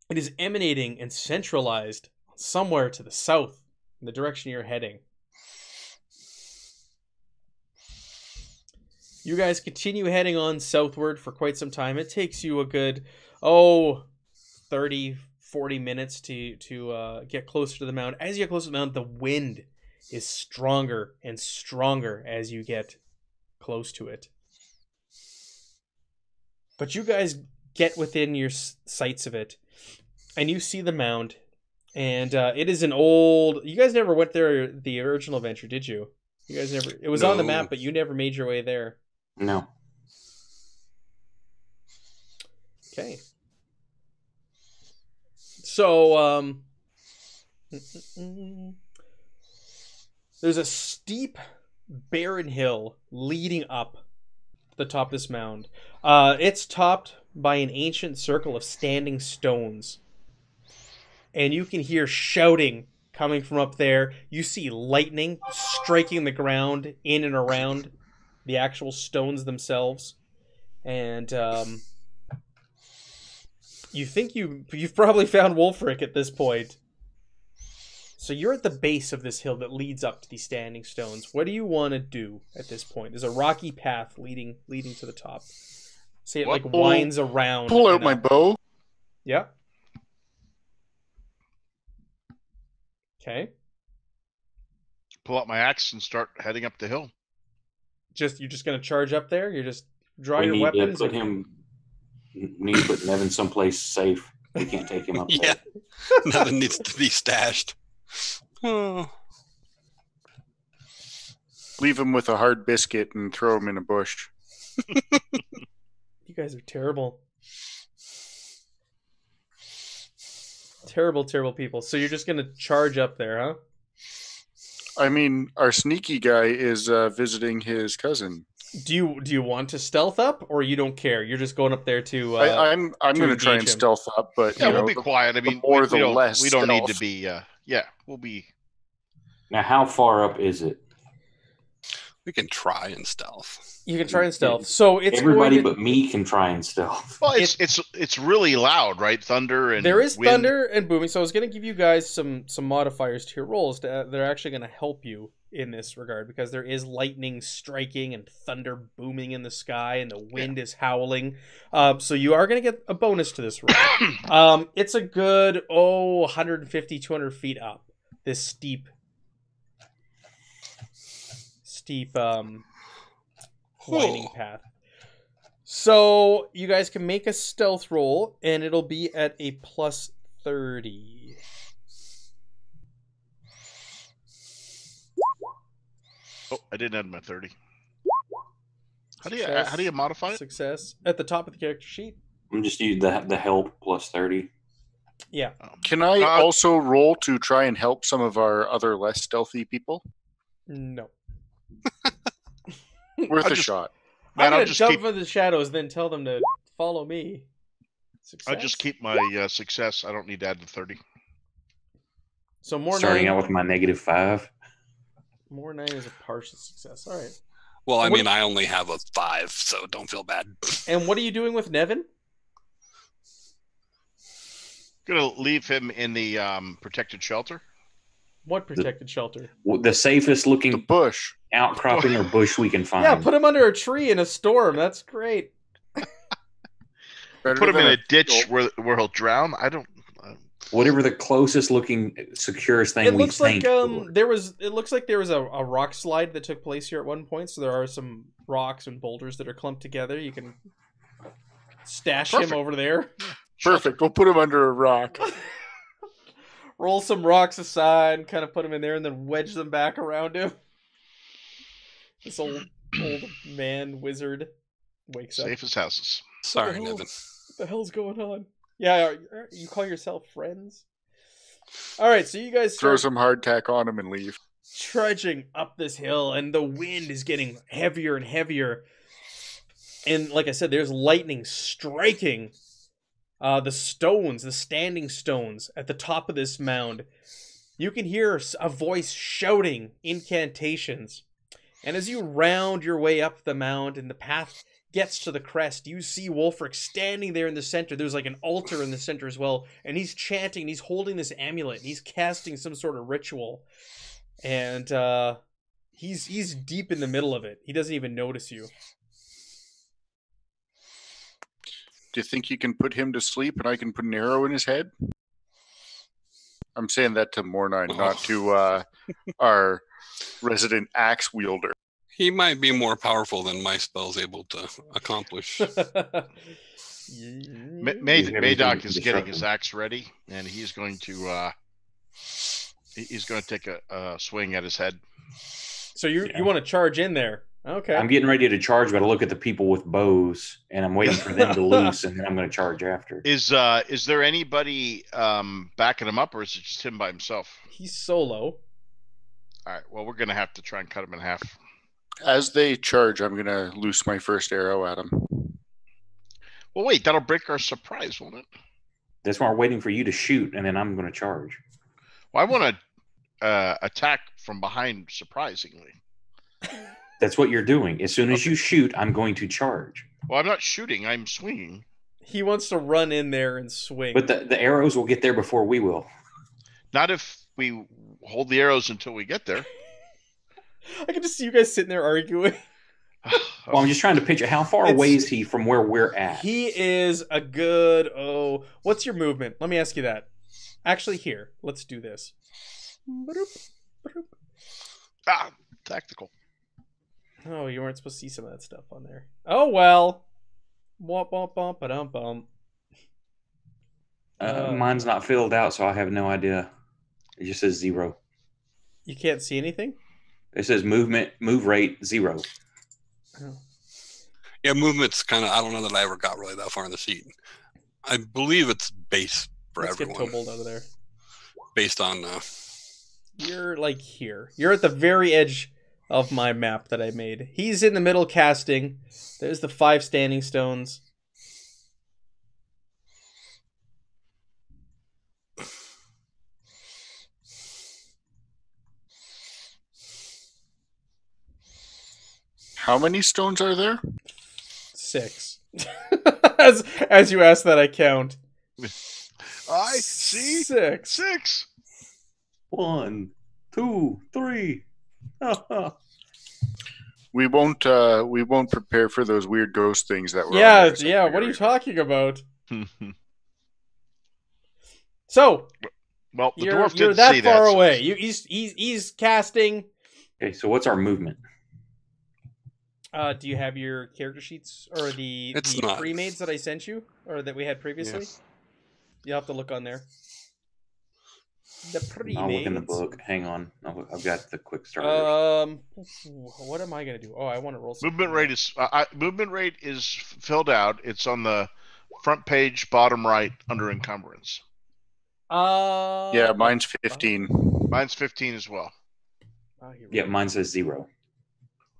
it is emanating and centralized somewhere to the south in the direction you're heading. You guys continue heading on southward for quite some time. It takes you a good, oh, 30, 40 minutes to, to uh, get closer to the mound. As you get closer to the mound, the wind is stronger and stronger as you get close to it. But you guys get within your sights of it, and you see the mound, and uh, it is an old. You guys never went there the original adventure, did you? You guys never. It was on the map, but you never made your way there. No. Okay. So, um, there's a steep, barren hill leading up to the top of this mound. Uh, it's topped by an ancient circle of standing stones. And you can hear shouting coming from up there. You see lightning striking the ground in and around the actual stones themselves. And, um, you think you you've probably found Wolfric at this point. So you're at the base of this hill that leads up to these standing stones. What do you want to do at this point? There's a rocky path leading leading to the top. See it like winds around. Pull out my bow. Yeah. Okay. Pull out my axe and start heading up the hill. Just you're just gonna charge up there. You're just draw we your need weapons. to put or- him. We need to put Nevin someplace safe. We can't take him up Yeah. there. Nothing needs to be stashed. Oh. Leave him with a hard biscuit and throw him in a bush. You guys are terrible. Terrible, terrible people. So you're just gonna charge up there, huh? I mean, our sneaky guy is uh, visiting his cousin. Do you do you want to stealth up, or you don't care? You're just going up there to. Uh, I, I'm I'm to going to try and him. stealth up, but Yeah, you we'll know, be the- quiet. I mean, more, we, the we less we don't need to be. Uh, yeah, we'll be. Now, how far up is it? We can try and stealth. you can try and stealth. So it's Everybody to, but me can try and stealth. Well, it's it's it's really loud, right? Thunder and there is wind. thunder and booming. So I was going to give you guys some some modifiers to your rolls to, uh, that are actually going to help you in this regard because there is lightning striking and thunder booming in the sky and the wind is howling. Um, so you are going to get a bonus to this roll. Um, it's a good oh 150 200 feet up this steep steep um winding Oh. path. So you guys can make a stealth roll and it'll be at a plus 30. Oh, I didn't add my thirty. How do you Success. how do you modify it? Success at the top of the character sheet. I'm just using the the help plus thirty. Yeah. Um, Can I Uh, also roll to try and help some of our other less stealthy people? No. Worth I'll a just- shot. Man, I'm I'll gonna just jump keep- into the shadows, then tell them to follow me. Success. I just keep my uh, success. I don't need to add the thirty. so more Starting nine. out with my negative five. Mornine is a partial success. All right. Well, I What- mean, I only have a five, so don't feel bad. And what are you doing with Nevin? Gonna leave him in the um, protected shelter. What protected shelter? The safest The looking bush. outcropping or bush we can find. Yeah, put him under a tree in a storm. That's great. Put him in than a ditch where where he'll drown. I don't. uh, Whatever the closest looking, securest thing It we looks think. like um there was it looks like there was a, a rock slide that took place here at one point, so there are some rocks and boulders that are clumped together. You can stash Perfect. him over there. Perfect. We'll put him under a rock. Roll some rocks aside and kind of put them in there and then wedge them back around him. This old old man wizard wakes up. Safe as houses. Sorry, hell? Nevin. What the hell's going on? Yeah, are- are- you call yourself friends? All right, so you guys Throw some hardtack on him and leave. trudging up this hill, and the wind is getting heavier and heavier. And like I said, there's lightning striking uh, the stones, the standing stones at the top of this mound. You can hear a voice shouting incantations. And as you round your way up the mound and the path gets to the crest, you see Wolfric standing there in the center. There's like an altar in the center as well. And he's chanting, and he's holding this amulet, and he's casting some sort of ritual. And uh, he's he's deep in the middle of it. He doesn't even notice you. Do you think you can put him to sleep and I can put an arrow in his head? I'm saying that to Mornine, not to uh, our resident axe wielder. He might be more powerful than my spell's able to accomplish. Ma- Ma- May- Using everything is getting his axe ready, and he's going to uh, he's going to take a, a swing at his head. so you Yeah. you want to charge in there? Okay. I'm getting ready to charge, but I look at the people with bows, and I'm waiting for them to loose, and then I'm going to charge after. Is uh is there anybody um backing him up, or is it just him by himself? He's solo. All right. Well, we're gonna have to try and cut him in half. As they charge, I'm going to loose my first arrow at him. Well, wait, that'll break our surprise, won't it? That's why we're waiting for you to shoot, and then I'm going to charge. Well, I want to uh, attack from behind, surprisingly. That's what you're doing. As soon as you shoot, I'm going to charge. Well, I'm not shooting; I'm swinging. He wants to run in there and swing. But the, the arrows will get there before we will. Not if we hold the arrows until we get there. I can just see you guys sitting there arguing. Well, I'm just trying to picture how far It's- away is he from where we're at? He is a good. Oh, what's your movement? Let me ask you that. Actually, here, let's do this. Ba-doop, ba-doop. ah, tactical. Oh, you weren't supposed to see some of that stuff on there. Oh well. Womp womp bump ba-dum bum. Uh, Uh, mine's not filled out, so I have no idea. It just says zero. You can't see anything. It says movement, move rate zero. Oh. yeah, movement's kind of. I don't know that I ever got really that far in the seat. I believe it's base for Let's get everyone, Tobald out of there. based on. Uh, You're like here. You're at the very edge of my map that I made. He's in the middle casting. There's the five standing stones. How many stones are there? Six. as as you ask that, I count. I see six. six. One, two, three. We won't. Uh, we won't prepare for those weird ghost things that were. on Yeah, there. yeah. What are you talking about? So well, the you're dwarf you're didn't that see far that. so- away. You he's he's he's casting. okay, so what's our movement? Uh, do you have your character sheets or the It's the not. pre-mades that I sent you or that we had previously? Yes. You have to look on there. The pre-mades. I'll look in the book. Hang on. I'll look- I've got the quick start. Um, what am I gonna do? Oh, I want to roll. some- Movement rate is uh, I, movement rate is filled out. It's on the front page, bottom right, under encumbrance. Uh, Yeah, mine's fifteen. Mine's 15 as well. Oh, yeah, go. mine says zero.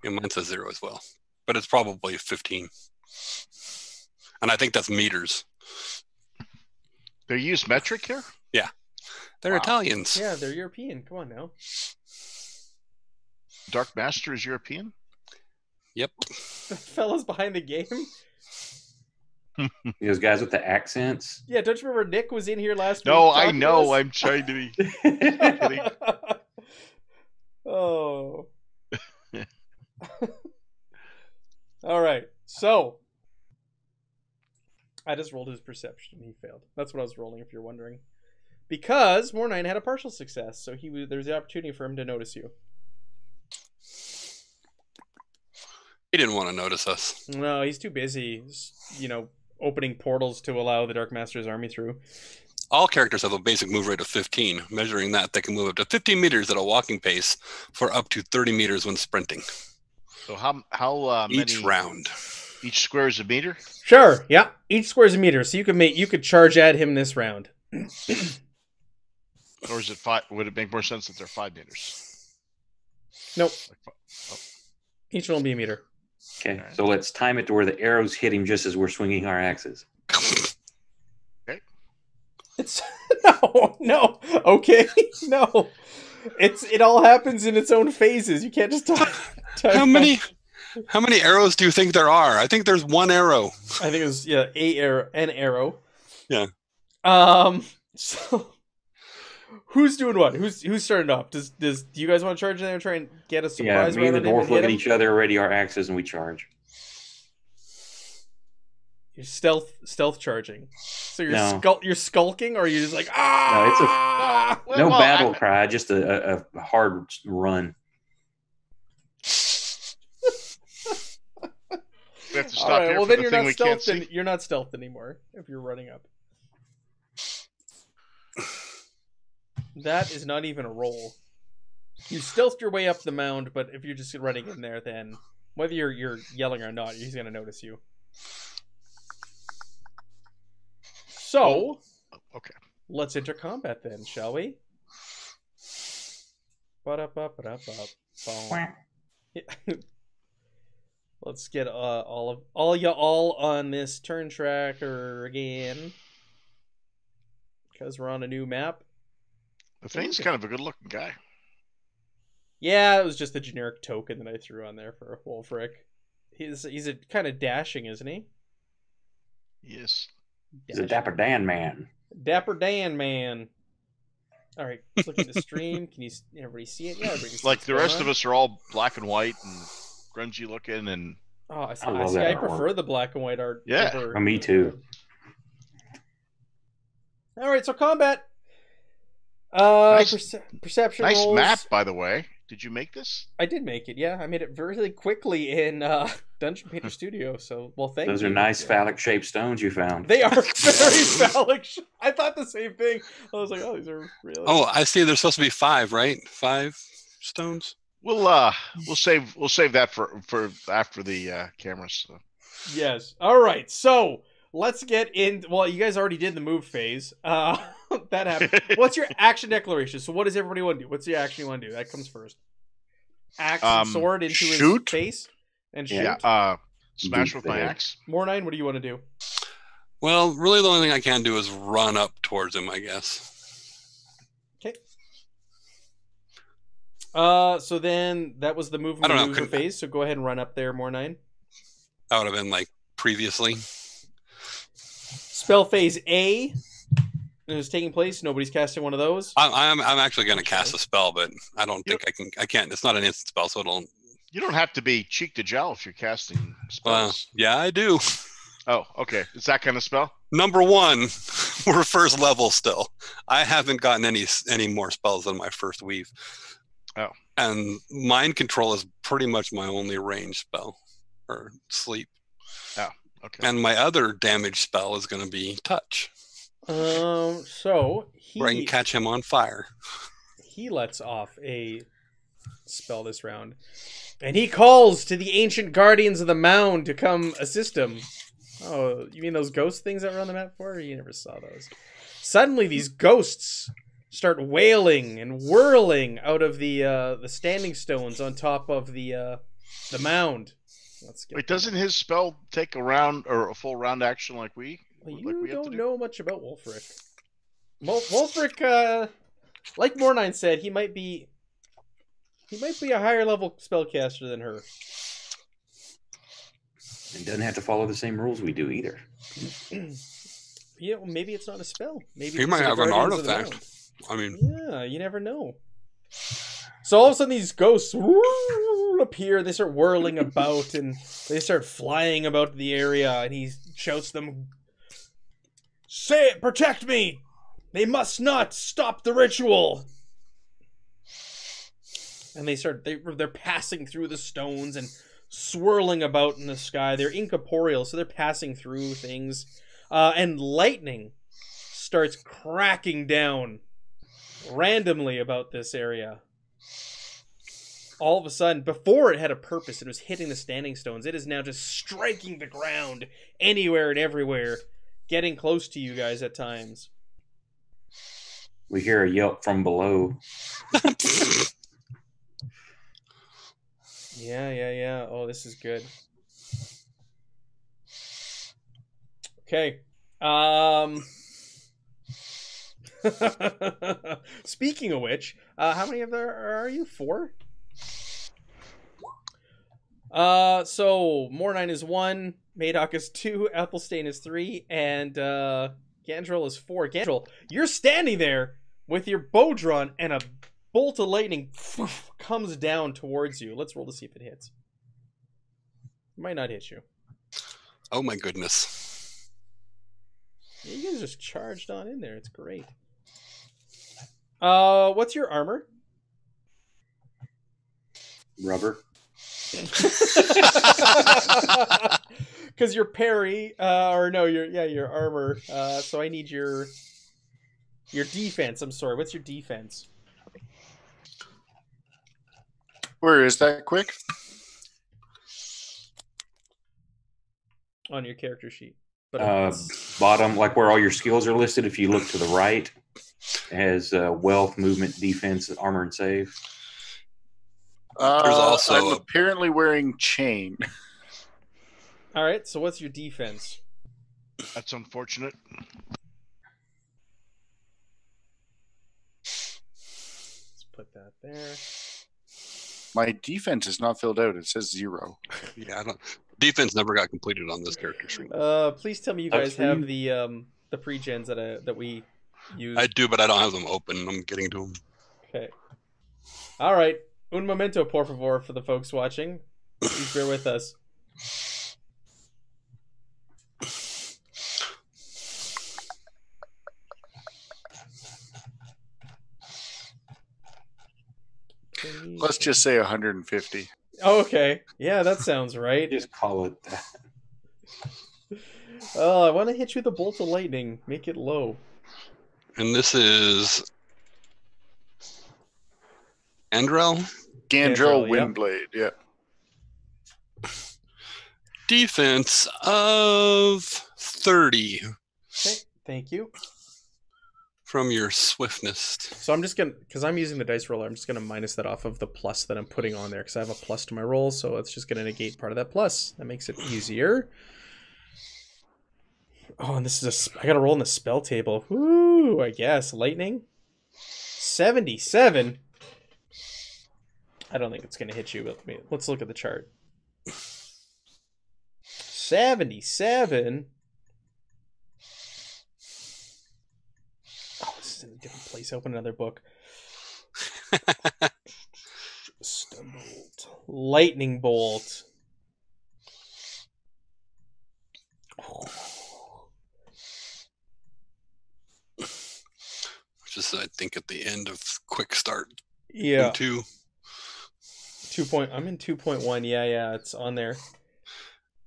yeah, mine says zero as well, but it's probably 15. And I think that's meters. They use metric here. They're Wow. Italians. Yeah, they're European. Come on now. Darkmaster is European. Yep. The fellas behind the game. Those guys with the accents. Yeah, don't you remember Nick was in here last No, week? I know. us? I'm trying to be. Kidding. oh. All right. So I just rolled his perception. He failed. That's what I was rolling. If you're wondering, because Mornine had a partial success, so he was, there's the opportunity for him to notice you. He didn't want to notice us. No, he's too busy. You know, opening portals to allow the Darkmaster's army through. All characters have a basic move rate of 15. Measuring that, they can move up to 15 meters at a walking pace for up to 30 meters when sprinting. So how how uh, Each many round. each square is a meter? Sure. Yeah. Each square is a meter, so you could make you could charge at him this round. Or is it five? Would it make more sense if they're five meters? Nope. Like fi- Each one will be a meter. Okay, so let's time it to where the arrows hit him just as we're swinging our axes. Okay. It's no, no. Okay, no. It's it all happens in its own phases. You can't just talk. time How many how many arrows do you think there are? I think there's one arrow. I think it was yeah, a arrow, an arrow. Yeah. Um. So, who's doing what? Who's who's starting off? Does does do you guys want to charge in there and try and get a surprise? Yeah, me and the round on him dwarf look at each other, ready our axes, and we charge. You're stealth stealth charging. So you're No. skul- you're skulking, or you're just like ah. it's a- Well, no well, battle I- cry, just a, a, a hard run. We have to stop right, here well then the you're thing not we can't stealth. see. You're not stealth anymore if you're running up. That is not even a roll. You stealthed your way up the mound, but if you're just running in there, then whether you're you're yelling or not, he's gonna notice you. So Okay. let's enter combat then, shall we? Ba-da-ba-ba-da-ba. Boom. Yeah. Let's get uh, all of all you all on this turn tracker again, because we're on a new map. The thing's kind of a good-looking guy. Yeah, it was just a generic token that I threw on there for Wolfric. He's he's a kind of dashing, isn't he? Yes. He's a Dapper Dan man. Dapper Dan man. All right, let's look at the stream. Can you everybody see it? Yeah, everybody can see Like the rest on. of us are all black and white and grungy looking, and Oh, I, see, I I, see, I prefer the black and white art. Yeah. over- Oh, me too. All right, so combat. Uh, Nice- perce- perception nice rolls. map, by the way. Did you make this? I did make it. Yeah, I made it very quickly in uh, Dungeon Painter Studio. So, well, thank Those you. are nice phallic shaped stones you found. They are very phallic. sh- I thought the same thing. I was like, oh, these are really. Oh, I see there's supposed to be five, right? Five stones? We'll uh, we'll save we'll save that for for after the uh, cameras. So. Yes. All right. So let's get in. Well, you guys already did the move phase. Uh, that happened. What's your action declaration? So, what does everybody want to do? What's the action you want to do? That comes first. Axe and Um, sword into shoot? his face and shoot. Yeah. Yeah. Uh, smash with my head. axe. Mornine, what do you want to do? Well, really the only thing I can do is run up towards him, I guess. Okay. Uh, so then that was the move I don't know, maneuver couldn't- phase. So go ahead and run up there, Mornine. That would have been like previously. Spell phase A is taking place. Nobody's casting one of those. I'm I'm, I'm actually going to cast a spell, but I don't think I can. I can't. It's not an instant spell, so it'll. You don't have to be cheek to jowl if you're casting Well, spells. yeah, I do. oh, okay. It's that kind of spell. Number one, we're first level still. I haven't gotten any any more spells than my first weave. Oh. And mind control is pretty much my only range spell, or sleep. Oh, okay. And my other damage spell is going to be touch, Um, so where I can catch him on fire. he lets off a spell this round, and he calls to the ancient guardians of the mound to come assist him. Oh, you mean those ghost things that were on the map before? You never saw those. Suddenly, these ghosts start wailing and whirling out of the uh, the standing stones on top of the uh, the mound. Let's get Wait, doesn't his spell take a round or a full round action like we? Well, like you we have to don't do? know much about Wolfric. Wol- Wolfric, uh, like Mornine said, he might be He might be a higher level spellcaster than her. And doesn't have to follow the same rules we do either. yeah, well, maybe it's not a spell. Maybe He might have an Guardians of the artifact. I mean, Yeah, you never know. So all of a sudden, these ghosts appear. They start whirling about and they start flying about the area. And he shouts them, "Say it! Protect me! They must not stop the ritual!" And they start. They they're passing through the stones and swirling about in the sky. They're incorporeal, so they're passing through things. Uh, and lightning starts cracking down randomly about this area. All of a sudden, before it had a purpose, it was hitting the standing stones. It is now just striking the ground anywhere and everywhere, getting close to you guys at times. We hear a yelp from below. Yeah, yeah, yeah. Oh, this is good. Okay. Um Speaking of which, uh how many of there are you? Four? Uh so Mornine is one, Madoc is two, Athelstan is three, and uh Gandril is four. Gandril, you're standing there with your bow drawn and a bolt of lightning comes down towards you. Let's roll to see if it hits. Might not hit you. oh my goodness. Yeah, you guys just charged on in there. It's great. Uh, what's your armor? Rubber. Because your parry, uh, or no, your yeah, your armor. Uh, so I need your your defense. I'm sorry. What's your defense? Where is that quick? on your character sheet. But Uh, bottom, like where all your skills are listed, if you look to the right, it has uh, wealth, movement, defense, armor, and save. Uh, also I'm a- apparently wearing chain. All right. So what's your defense? That's unfortunate. Let's put that there. My defense is not filled out. It says zero. Yeah, I don't. Defense never got completed on this character sheet. Uh, please tell me you guys for have the um the pre-gens that I, that we use. I do, but I don't have them open. I'm getting to them. Okay. All right. Un momento, por favor, for the folks watching. Please bear with us. Let's just say 150. Oh, okay. Yeah, that sounds right. Just call it that. Oh, I want to hit you with a bolt of lightning. Make it low. And this is Andrel. Gandril Gandril, yeah. Windblade. Yeah. Defense of 30 Okay. Thank you. From your swiftness. So I'm just gonna, because I'm using the dice roller, I'm just gonna minus that off of the plus that I'm putting on there, because I have a plus to my roll, so it's just gonna negate part of that plus. That makes it easier. Oh, and this is a, I gotta roll in the spell table. Ooh, I guess lightning. Seventy-seven. I don't think it's gonna hit you, but let's look at the chart. Seventy-seven. Oh, this is in a different. Open another book. Stumbled. Lightning bolt. Oh. Which is, I think, at the end of Quick Start Yeah, 2. two point. I'm in two point one. Yeah, yeah, it's on there.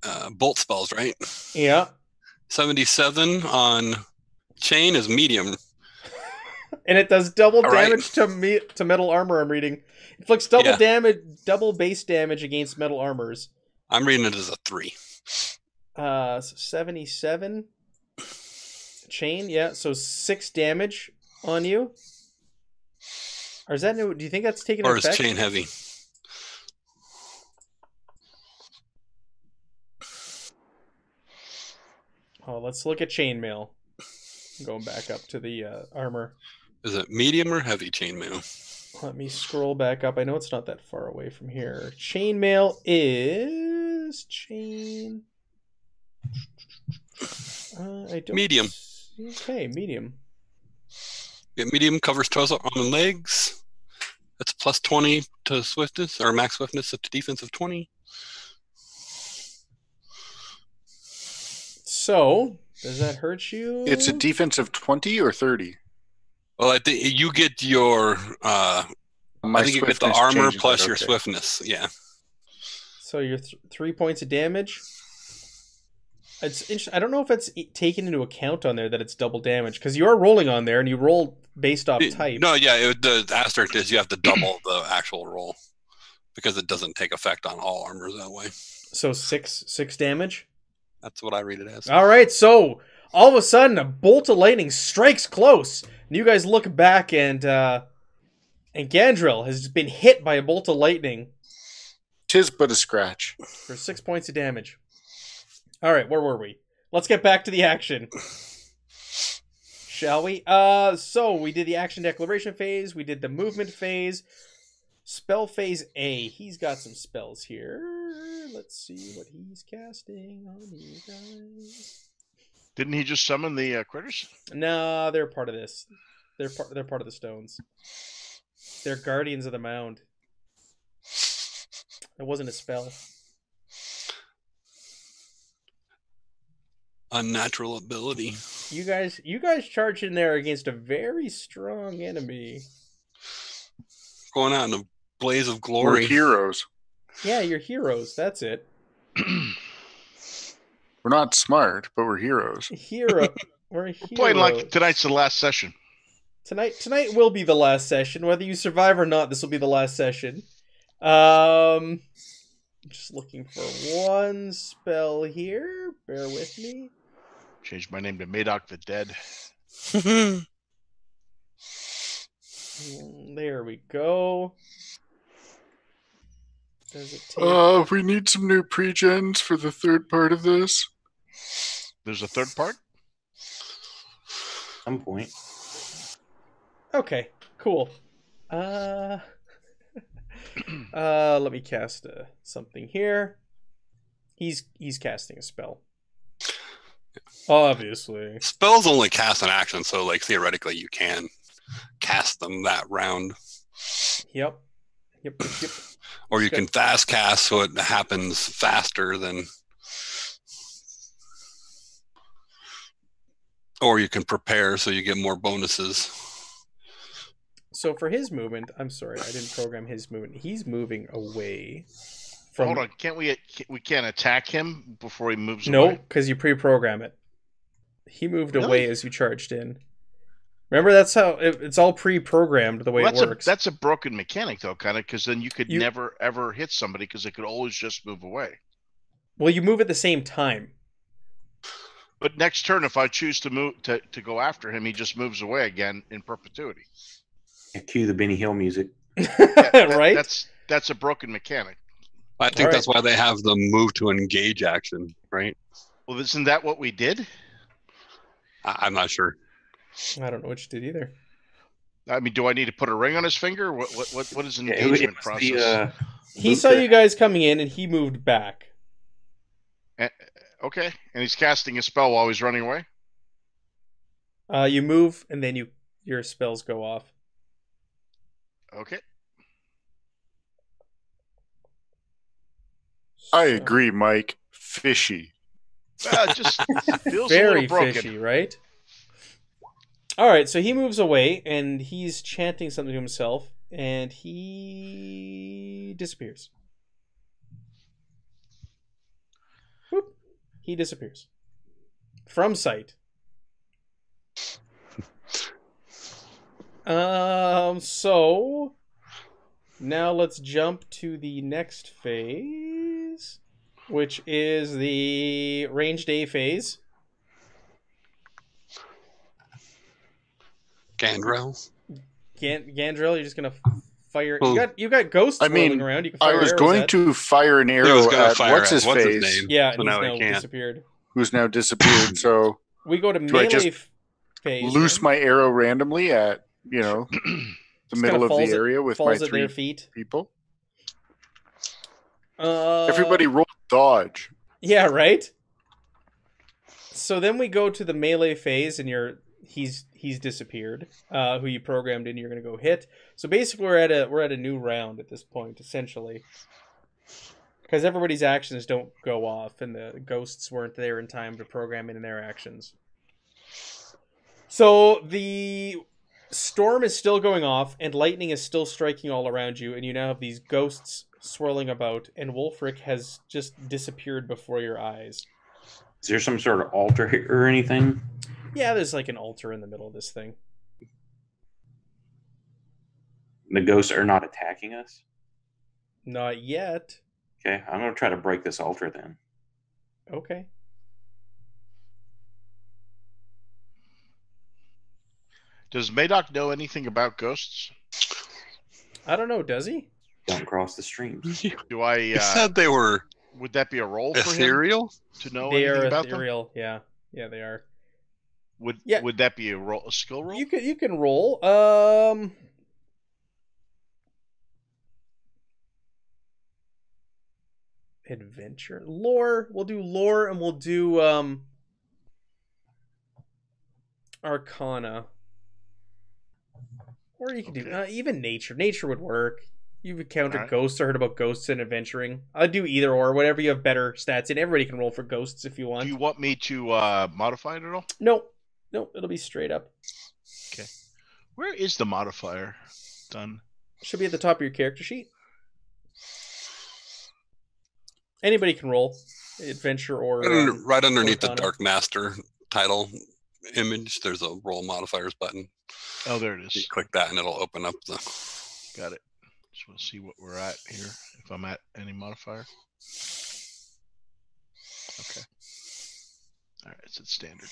Uh, bolt spells, right? Yeah, 77 on chain is medium. And it does double All right. damage to me to metal armor. I'm reading. Inflicts double Yeah. damage, double base damage against metal armors. I'm reading it as a 3. Uh, so 77 chain. Yeah, so six damage on you. Or is that new? Do you think that's taking Or is effect? chain heavy? Oh, let's look at chainmail. Going back up to the uh, armor. Is it medium or heavy chainmail? Let me scroll back up. I know it's not that far away from here. Chainmail is chain. Uh, I don't Medium. Okay, medium. Yeah, medium covers torso, arm, and legs. That's plus 20 to swiftness, or max swiftness to defensive 20. So, does that hurt you? It's a defensive 20 or 30. Well, I think you get your, uh, My I think you get the swiftness armor changes plus it, your okay. swiftness. Yeah. So you're th- three points of damage. It's interesting. I don't know if it's taken into account on there that it's double damage because you are rolling on there and you roll based off It- type. No, yeah, it, the asterisk is you have to double the actual roll because it doesn't take effect on all armors that way. So six six damage. That's what I read it as. All right. So all of a sudden, a bolt of lightning strikes close, and you guys look back and uh, and Gandril has been hit by a bolt of lightning Tis but a scratch. for six points of damage. All right, where were we? Let's get back to the action. Shall we? Uh so we did the action declaration phase, we did the movement phase. Spell phase A. He's got some spells here. Let's see what he's casting on you guys. Didn't he just summon the uh, critters? No, they're part of this. They're part they're part of the stones. They're guardians of the mound. That wasn't a spell. Unnatural ability. You guys you guys charge in there against a very strong enemy. Going out in a blaze of glory. We're glory. heroes. Yeah, you're heroes. That's it. We're not smart, but we're heroes. Hero. We're heroes. Playing like tonight's the last session. tonight. Tonight will be the last session. Whether you survive or not, this will be the last session. Um, just looking for one spell here. Bear with me. Change my name to Madoc the Dead. There we go. Does it take? Uh, we need some new pre-gens for the third part of this. There's a third part. some point. Okay, cool. Uh, uh, let me cast uh, something here. He's he's casting a spell. Obviously. Spells only cast an action, so like theoretically you can cast them that round. Yep. Yep. Yep. yep. Or you Okay. can fast cast so it happens faster than or you can prepare so you get more bonuses. So for his movement, I'm sorry, I didn't program his movement. He's moving away from Hold on, can't we? We can't attack him before he moves no, because you pre-program it. He moved Really? away as you charged in. Remember, that's how it, it's all pre-programmed the way Well, that's it a works. that's a broken mechanic though, kind of, because then you could You- never ever hit somebody because they could always just move away. Well, you move at the same time. But next turn, if I choose to move to, to go after him, he just moves away again in perpetuity. Yeah, Cue the Benny Hill music. That- right? That's that's a broken mechanic. I think All that's why they have the move to engage action, right? Well, isn't that what we did? I- I'm not sure. I don't know what you did either. I mean, do I need to put a ring on his finger? What what what, what is an Yeah, engagement it process? the, uh, He saw that- you guys coming in, and he moved back. Okay, and he's casting a spell while he's running away. Uh, you move, and then you your spells go off. Okay, I agree, Mike. Fishy. uh, just feels a very little broken. fishy, right? All right, so he moves away and he's chanting something to himself, and he disappears. He disappears from sight. Um. So now let's jump to the next phase, which is the range day phase. Gandril. Gan- Gandril, you're just gonna fire. Well, you got you got ghosts I mean, rolling around. You can I was going at. to fire an arrow at fire what's at his what's his face, name? Yeah, So and now he's now can't. disappeared. who's now disappeared. So We go to Do I melee just phase. loose then. my arrow randomly at you know the middle kinda of falls the at- area with my at three their feet. people. Uh, Everybody roll dodge. Yeah, right. So then we go to the melee phase, and you're he's he's disappeared. Uh, who you programmed in, you're gonna go hit. So basically, we're at a we're at a new round at this point, essentially, because everybody's actions don't go off, and the ghosts weren't there in time to program in their actions. So the storm is still going off, and lightning is still striking all around you, and you now have these ghosts swirling about, and Wolfric has just disappeared before your eyes. Is there some sort of altar here or anything? Yeah, there's like an altar in the middle of this thing. The ghosts are not attacking us. Not yet. Okay, I'm gonna try to break this altar then. Okay. Does Madoc know anything about ghosts? I don't know, does he? Don't cross the streams. Do I? He Uh, said they were would that be a role for him ethereal. to know they anything are about them? ethereal. Yeah. Yeah, they are. Would Yeah. would that be a role, a skill roll? You can you can roll. Um Adventure. Lore. We'll do lore and we'll do um Arcana. Or you can do uh, even nature. Nature would work. You've encountered Alright. ghosts or heard about ghosts and adventuring. I'd do either or, whatever you have better stats in. Everybody can roll for ghosts if you want. Do you want me to uh, modify it at all? No, no, it'll be straight up. Okay. Where is the modifier done? Should be at the top of your character sheet. Anybody can roll adventure or Right, under- um, right underneath the Dark Master title image, there's a roll modifiers button. Oh, there it is. You click that and it'll open up the. Got it. Just want to see what we're at here. If I'm at any modifier. Okay. All right, it's at standard.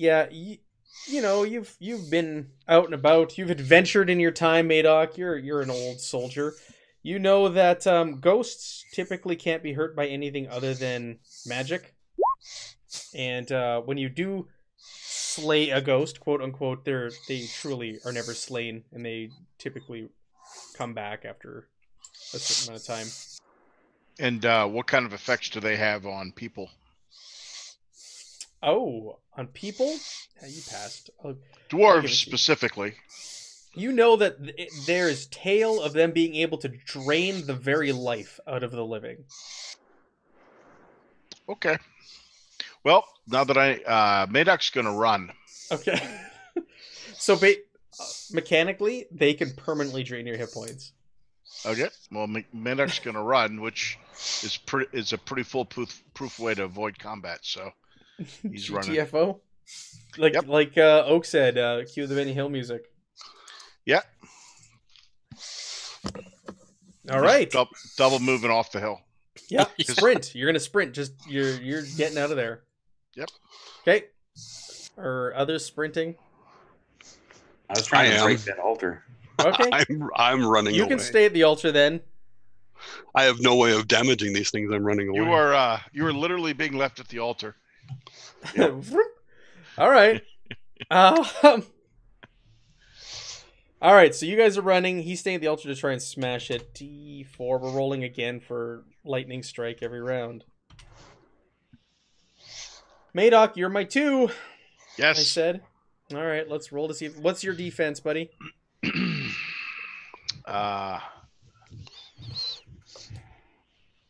Yeah, you, you know you've you've been out and about. You've adventured in your time, Madoc. You're you're an old soldier. You know that um, ghosts typically can't be hurt by anything other than magic. And uh, when you do slay a ghost, quote unquote, they're they truly are never slain, and they typically come back after a certain amount of time. And uh, what kind of effects do they have on people? Oh, on people? Yeah, you passed. Oh, Dwarves to you. specifically. you know that it- there is tale of them being able to drain the very life out of the living. Okay. Well, now that I uh Madoc's gonna run. Okay. so ba- uh, mechanically, they can permanently drain your hit points. Okay. Well, Ma- Madoc's gonna run, which is pretty is a pretty foolproof proof way to avoid combat. So He's running. GTFO. Like Yep. like uh, Oak said, uh, cue the Benny Hill music. Yeah. All right. dou- double moving off the hill. Yeah, sprint. You're gonna sprint. Just you're you're getting out of there. Yep. Okay. Or others sprinting? I was trying I to am. break that altar. Okay. I'm I'm running you away. can stay at the altar then. I have no way of damaging these things. I'm running away. You are uh you are literally being left at the altar. All right. Um, all right. So you guys are running. He's staying at the altar to try and smash it. D four. We're rolling again for lightning strike every round. Madoc, you're my two. Yes. I said. All right. Let's roll to see. If, what's your defense, buddy? uh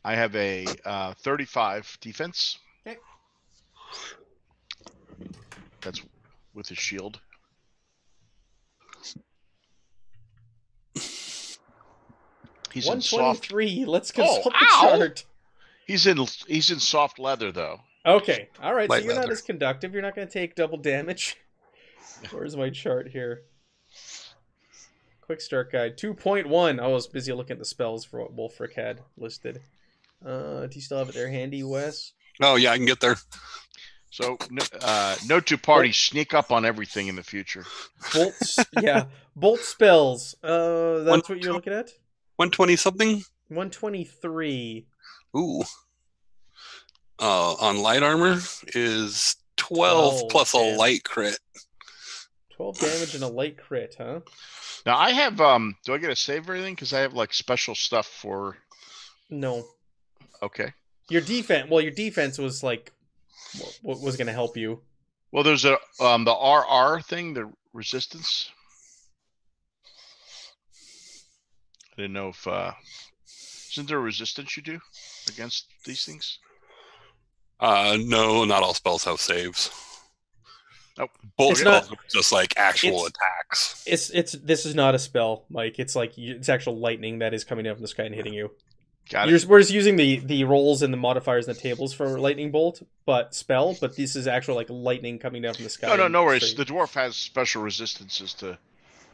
I have a uh 35 defense. Okay. That's with his shield. He's in soft. twenty-three. Let's Oh, consult the ow! chart. He's in he's in soft leather though. Okay. All right. Light so you're not leather. as conductive. You're not going to take double damage. Where's my chart here? Quick start guide 2.1. I was busy looking at the spells for what Wolfric had listed. Uh, do you still have it there handy, Wes? Oh yeah, I can get there. So no- uh, note to party: sneak up on everything in the future. Bolts. yeah. Bolt spells. Uh, that's what you're looking at? 120 something. 123. Ooh. uh, on light armor is 12 12, plus a light crit. 12 damage and a light crit, huh? Now I have um. Do I get a save or anything? Because I have like special stuff for. No. Okay. Your defense, well, your defense was like, what was going to help you? Well, there's a um the RR thing, the resistance. I didn't know if uh isn't there a resistance you do against these things? Uh, no, not all spells have saves. Oh, Bolt It's not- just like actual it's- attacks. It's it's this is not a spell, Mike. It's like you- it's actual lightning that is coming down from the sky and hitting you. Got You're, it. we're just using the the rolls and the modifiers and the tables for lightning bolt, but spell. But this is actual like lightning coming down from the sky. No, no, no worries. straight- The dwarf has special resistances to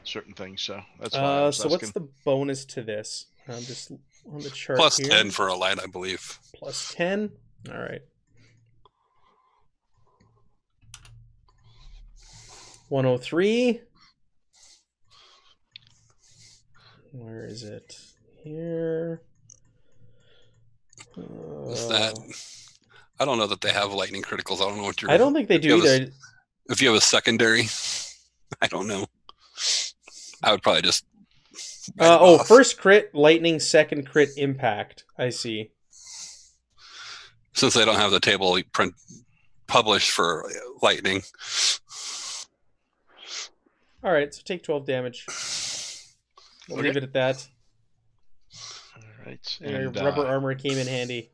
certain things, so that's why I Uh, was so what's the bonus to this? I'm just on the chart Plus here. 10 for a light, I believe. Plus ten. All right. One hundred three. Where is it? Here. Is that? Uh, I don't know that they have lightning criticals. I don't know what you're. I don't think they do have a- If you have a secondary, I don't know. I would probably just. Uh, oh, off. first crit, lightning, second crit, impact. I see. Since they don't have the table print published for lightning, All right, so take 12 damage. We'll Okay. leave it at that. Right. And And, rubber uh, armor came in handy.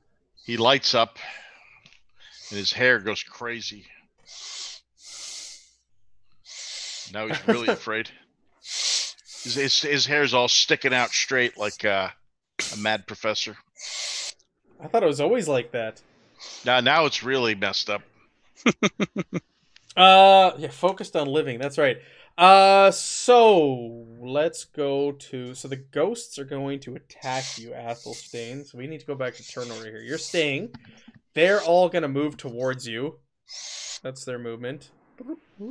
he lights up, and his hair goes crazy. Now he's really afraid. His, his, his hair's all sticking out straight like uh, a mad professor. I thought it was always like that. Now, now it's really messed up. Uh, yeah, focused on living. That's right. Uh, so let's go to. So the ghosts are going to attack you, Athelstan. So we need to go back to turn order here. You're staying. They're all gonna move towards you. That's their movement. Ah.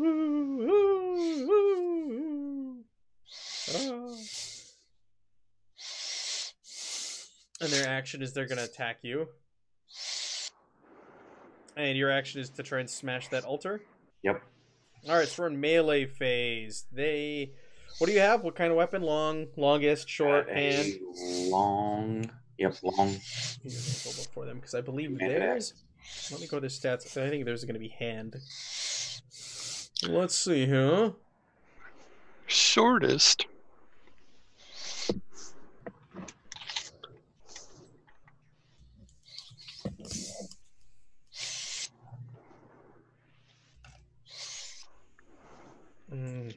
And their action is they're gonna attack you. And your action is to try and smash that altar. Yep. All right, so we're in melee phase. They, what do you have? What kind of weapon? Long, longest, short, Uh, hand. long. Yep, long. You're gonna them because I believe Man theirs. Let me go to their stats. I think there's going to be hand. Let's see, huh? shortest.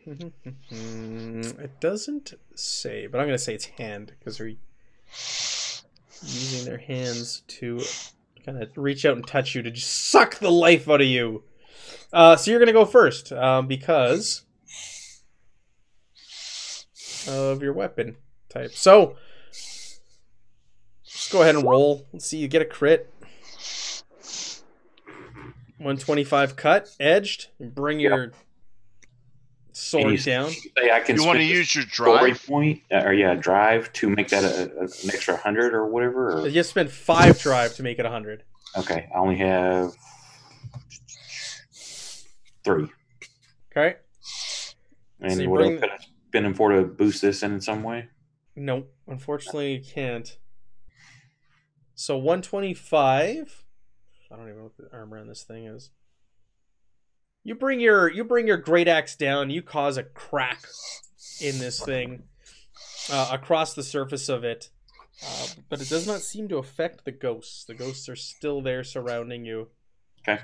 It doesn't say, but I'm going to say it's hand because they're using their hands to kind of reach out and touch you to just suck the life out of you. Uh, so you're going to go first um, because of your weapon type. So just go ahead and roll. Let's see. You get a crit. 125 cut, edged. and Bring your sword you- down. Say I can You want to use your drive? point, uh, or yeah, drive to make that a, a, an extra hundred or whatever. Or, You spend five drive to make it a 100. okay, I only have three. Okay? And So you what bring- could I spend them for to boost this in in some way? Nope. Unfortunately, you can't. So 125. I don't even know what the armor on this thing is. You bring your you bring your great axe down. You cause a crack in this thing uh, across the surface of it, uh, but it does not seem to affect the ghosts. The ghosts are still there surrounding you. Okay.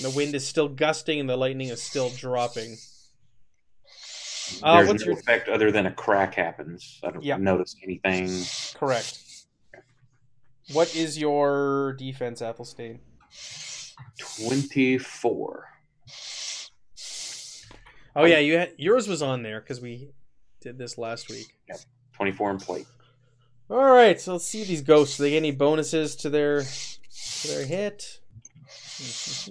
The wind is still gusting and the lightning is still dropping. Uh, There's what's no your- effect other than a crack happens. I don't Yeah. notice anything. Correct. What is your defense, Athelstan? Twenty-four. Oh yeah, um, you had, yours was on there because we did this last week. Twenty-four in plate. All right, so let's see these ghosts. Do they get any bonuses to their to their hit? It's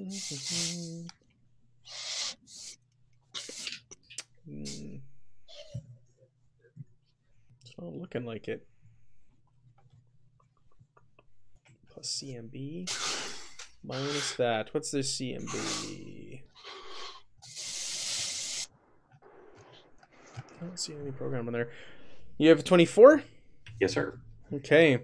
not looking like it. Plus CMB. Minus that. What's their CMB? I don't see any program on there. You have 24? Yes, sir. Okay.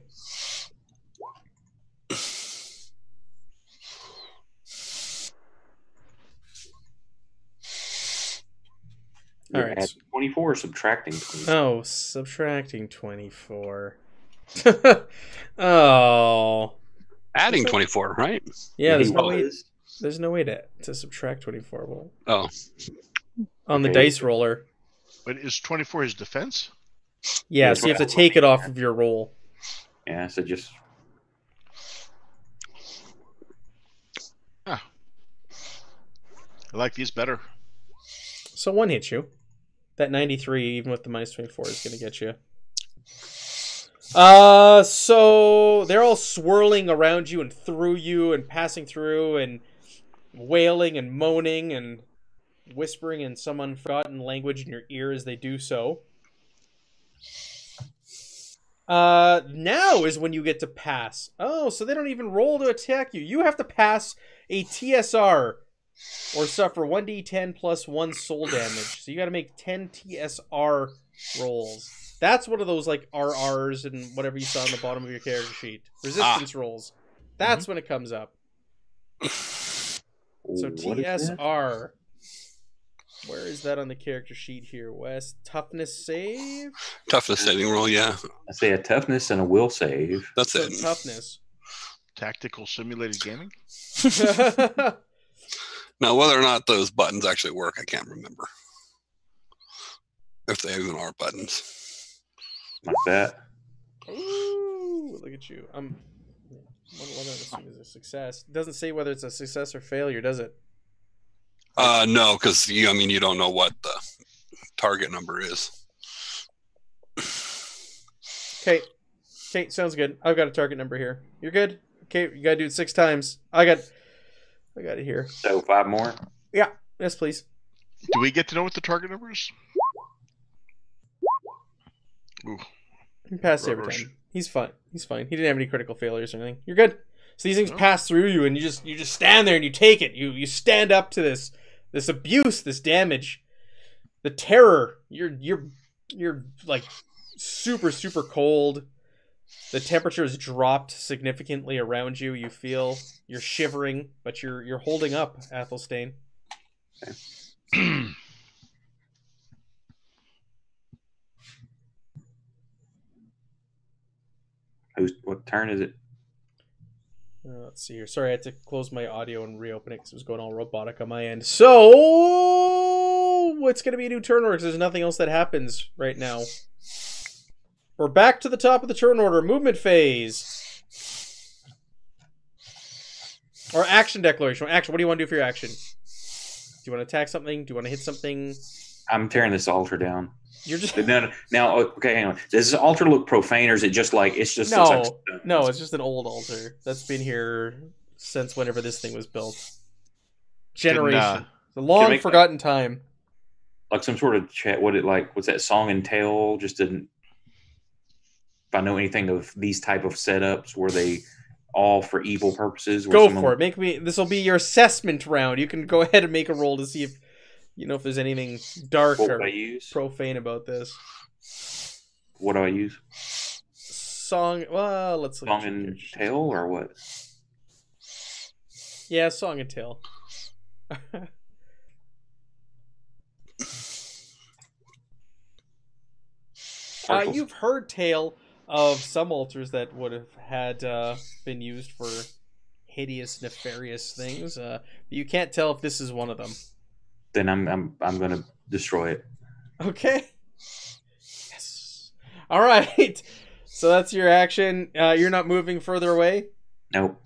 All You're right. adding 24 subtracting 24? Oh, subtracting 24. oh. Adding 24, right? Yeah, there's no way there's no way to, to subtract 24 well, Oh, on the Okay. dice roller. But is 24 his defense? Yeah, That's so you have what to take it off of your roll. Yeah, so just Ah. I like these better. So one hits you. That 93, even with the minus 24, is going to get you. Uh, so they're all swirling around you and through you and passing through and wailing and moaning and whispering in some unforgotten language in your ear as they do so. Uh, now is when you get to pass. Oh, so they don't even roll to attack you. You have to pass a TSR or suffer 1d10 plus 1 soul damage. So you got to make 10 TSR rolls. That's one of those like RRs and whatever you saw on the bottom of your character sheet. Resistance rolls. That's when it comes up. So what? TSR. Where is that on the character sheet here, Wes? Toughness save? toughness saving roll, yeah. I say a toughness and a will save. That's So it. toughness. Tactical simulated gaming. Now, whether or not those buttons actually work, I can't remember. If they even are buttons. Like that. Ooh, look at you. I'm. What what I assume is a success. It doesn't say whether it's a success or failure, does it? Uh, no, because you, I mean, you don't know what the target number is. Okay. Okay, sounds good. I've got a target number here. You're good. Okay, you gotta do it six times. I got. I got it here. So five more. Yeah. Yes, please. Do we get to know what the target number is? Ooh, He passed every time. He's fine. He's fine. He didn't have any critical failures or anything. You're good. So these things No. pass through you, and you just you just stand there and you take it. You you stand up to this this abuse, this damage, the terror. You're you're you're like super super cold. The temperature has dropped significantly around you. You feel you're shivering, but you're you're holding up, Athelstan. Who's what turn is it? Uh, let's see here. Sorry, I had to close my audio and reopen it because it was going all robotic on my end. So, it's going to be a new turn order because there's nothing else that happens right now. We're back to the top of the turn order. Movement phase. Or action declaration. Action. What do you want to do for your action? Do you want to attack something? Do you want to hit something? I'm tearing this altar down. You're just. Now, now, okay, hang on. Does this altar look profane, or is it just like it's just? No, it's like, No, it's just an old altar that's been here since whenever this thing was built. Generation. uh, It's a long make- forgotten time. like some sort of chat. What it like? What's that song and tale? Just didn't. If I know anything of these type of setups, were they all for evil purposes? Where Go someone- for it. Make me. This will be your assessment round. You can go ahead and make a roll to see if you know if there's anything dark What or profane about this What do I use? song. Well, let's look Song and tale, or what? Yeah, song and tale. Uh, you've heard tale of some altars that would have had uh, been used for hideous, nefarious things. Uh, but you can't tell if this is one of them. Then I'm I'm I'm gonna destroy it. Okay. Yes. All right. So that's your action. Uh, you're not moving further away. Nope.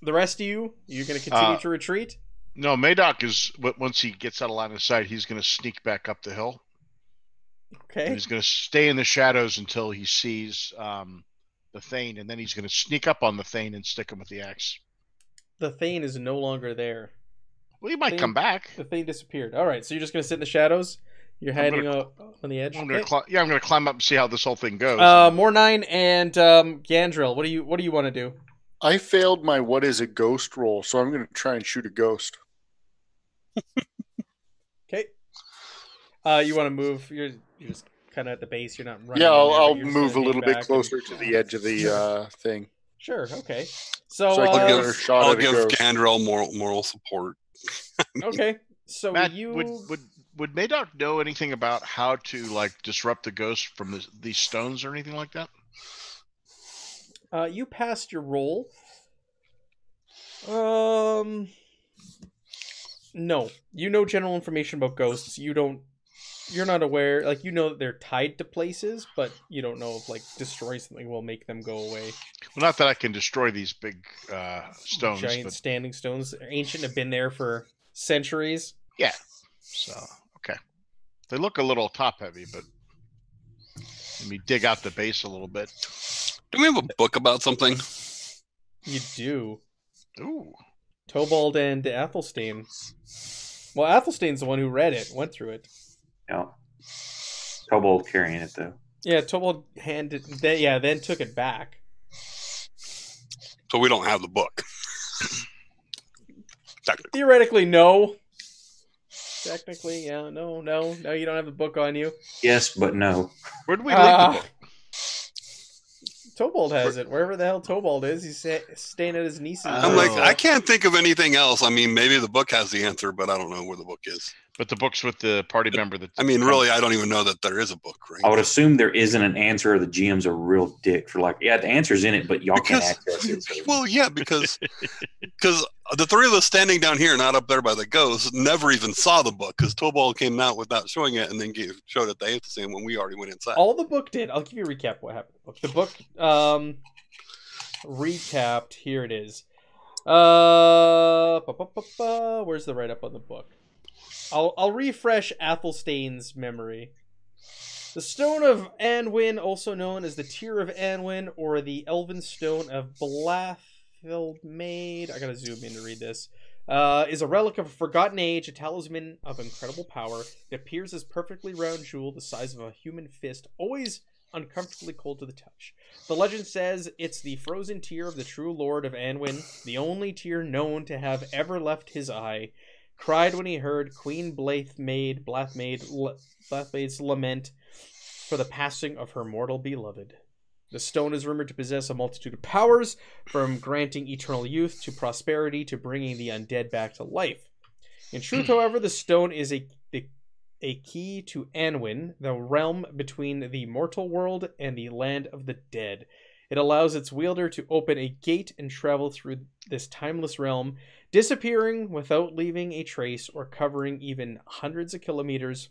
The rest of you, you're going to continue Uh, to retreat. no, Madoc is w- once he gets out of line of sight, he's going to sneak back up the hill. And Okay. he's going to stay in the shadows until he sees um, the Thane, and then he's going to sneak up on the Thane and stick him with the axe. The Thane is no longer there. Well, he might Thane- come back. The thing disappeared. All right. So you're just going to sit in the shadows. You're I'm hiding gonna- out on the edge. I'm gonna cli- yeah, I'm going to climb up and see how this whole thing goes. Uh, Mornine and um, Gandril. What do you What do you want to do? I failed my what is a ghost roll, so I'm going to try and shoot a ghost. Okay. Uh, you want to move? You're you're just kind of at the base. You're not running. yeah, I'll, I'll but you're just move a little bit back and- closer to the edge of the uh, thing. Sure. Okay. So, So I can uh, get her shot I'll at a give ghost. Gandril moral moral support. Okay. So Matt, you would would would Madoc know anything about how to like disrupt the ghost from the, these stones or anything like that? uh, you passed your roll. Um. No, you know general information about ghosts. You don't. You're not aware. Like you know that they're tied to places, but you don't know if like destroying something will make them go away. Well, not that I can destroy these big uh, stones, Giant but standing stones. Ancient. Have been there for centuries. Yeah so okay. They look a little top heavy, but let me dig out the base a little bit. Do we have a book about something? You do. Ooh, Tobald and Athelstan. Well, Athelstan's the one who read it, went through it. Yeah. Kobold carrying it though. Yeah, Tobald handed. Then, yeah, then took it back. So we don't have the book. Technically. Theoretically, no. Technically, yeah, no, no, no. You don't have the book on you. Yes, but no. where do we leave Ah. the book? Tobald has it wherever the hell Tobald is. He's staying at his niece's. I'm like. I can't think of anything else. I mean, maybe the book has the answer, but I don't know where the book is. But the book's with the party member that I mean, really, I don't even know that there is a book, right? I would assume there isn't an answer or the GM's a real dick for like, yeah, the answer's in it, but y'all can't access it. So. well, yeah, because because the three of us standing down here, not up there by the ghost, never even saw the book because Tobald came out without showing it, and then gave, showed it to Anthony when we already went inside. All the book did. I'll give you a recap. What happened? The book. Um, recapped. Here it is. Uh, where's the write up on the book? I'll I'll refresh Athelstan's memory. The Stone of Anwin, also known as the Tear of Anwin or the Elven Stone of Blathfield Maid, I gotta zoom in to read this, uh, is a relic of a forgotten age, a talisman of incredible power. It appears as perfectly round jewel the size of a human fist, always uncomfortably cold to the touch. The legend says it's the frozen tear of the true lord of Anwin, the only tear known to have ever left his eye. Cried when he heard Queen Blathmaid, Blathmaid, Blathmaid's lament for the passing of her mortal beloved. The stone is rumored to possess a multitude of powers, from granting eternal youth to prosperity to bringing the undead back to life. In truth, however, the stone is a the, a key to Anwin, the realm between the mortal world and the land of the dead. It allows its wielder to open a gate and travel through this timeless realm, disappearing without leaving a trace or covering even hundreds of kilometers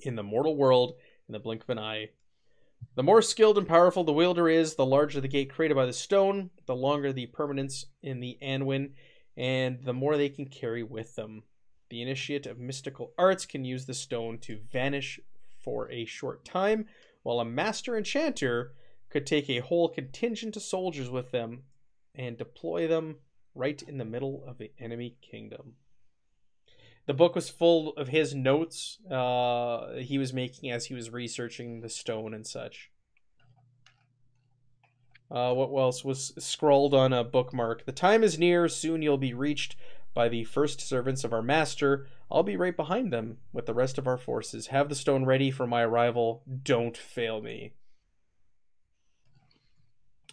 in the mortal world in the blink of an eye. The more skilled and powerful the wielder is, the larger the gate created by the stone, the longer the permanence in the Anwin, and the more they can carry with them. The initiate of mystical arts can use the stone to vanish for a short time, while a master enchanter could take a whole contingent of soldiers with them and deploy them right in the middle of the enemy kingdom. The book was full of his notes uh, he was making as he was researching the stone and such. Uh, what else was scrawled on a bookmark? The time is near. Soon you'll be reached by the first servants of our master. I'll be right behind them with the rest of our forces. Have the stone ready for my arrival. Don't fail me.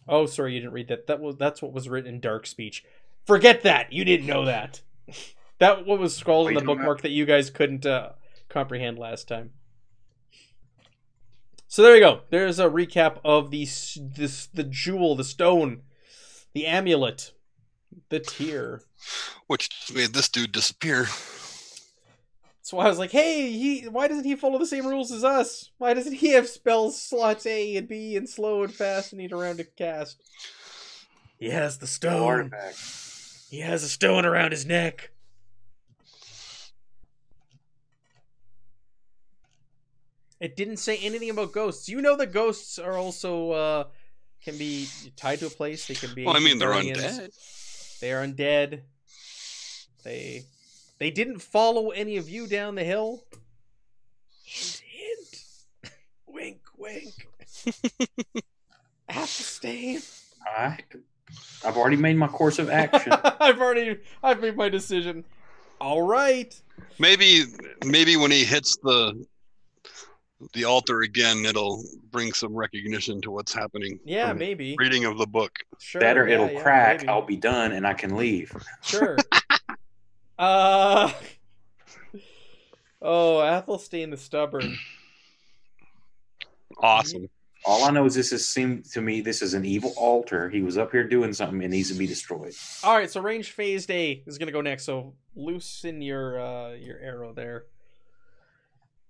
Oh, sorry, you didn't read that. That was that's what was written in dark speech. Forget that. You didn't know that. that what was scrawled in the are you talking bookmark that you guys couldn't uh, comprehend last time. So there you go. There's a recap of the this the jewel, the stone, the amulet, the tear. Which made this dude disappear. So I was like, hey, he why doesn't he follow the same rules as us? Why doesn't he have spells slots A and B and slow and fast and need around to cast? He has the stone. He has a stone around his neck. It didn't say anything about ghosts. You know that ghosts are also uh can be tied to a place. They can be. Well, I mean, they're guardians. undead. They are undead. They they didn't follow any of you down the hill. Hint, hint. wink, wink. Apple stain. I I've already made my course of action. I've already I've made my decision. All right. Maybe maybe when he hits the the altar again, it'll bring some recognition to what's happening. Yeah, maybe. reading of the book. Sure. that or yeah, it'll yeah, crack. maybe. I'll be done and I can leave. Sure. uh. Oh, Athelstan the stubborn. Awesome. All I know is this is seemed to me this is an evil altar. He was up here doing something. and needs to be destroyed. All right, so range phased A is gonna go next. So loosen your uh your arrow there.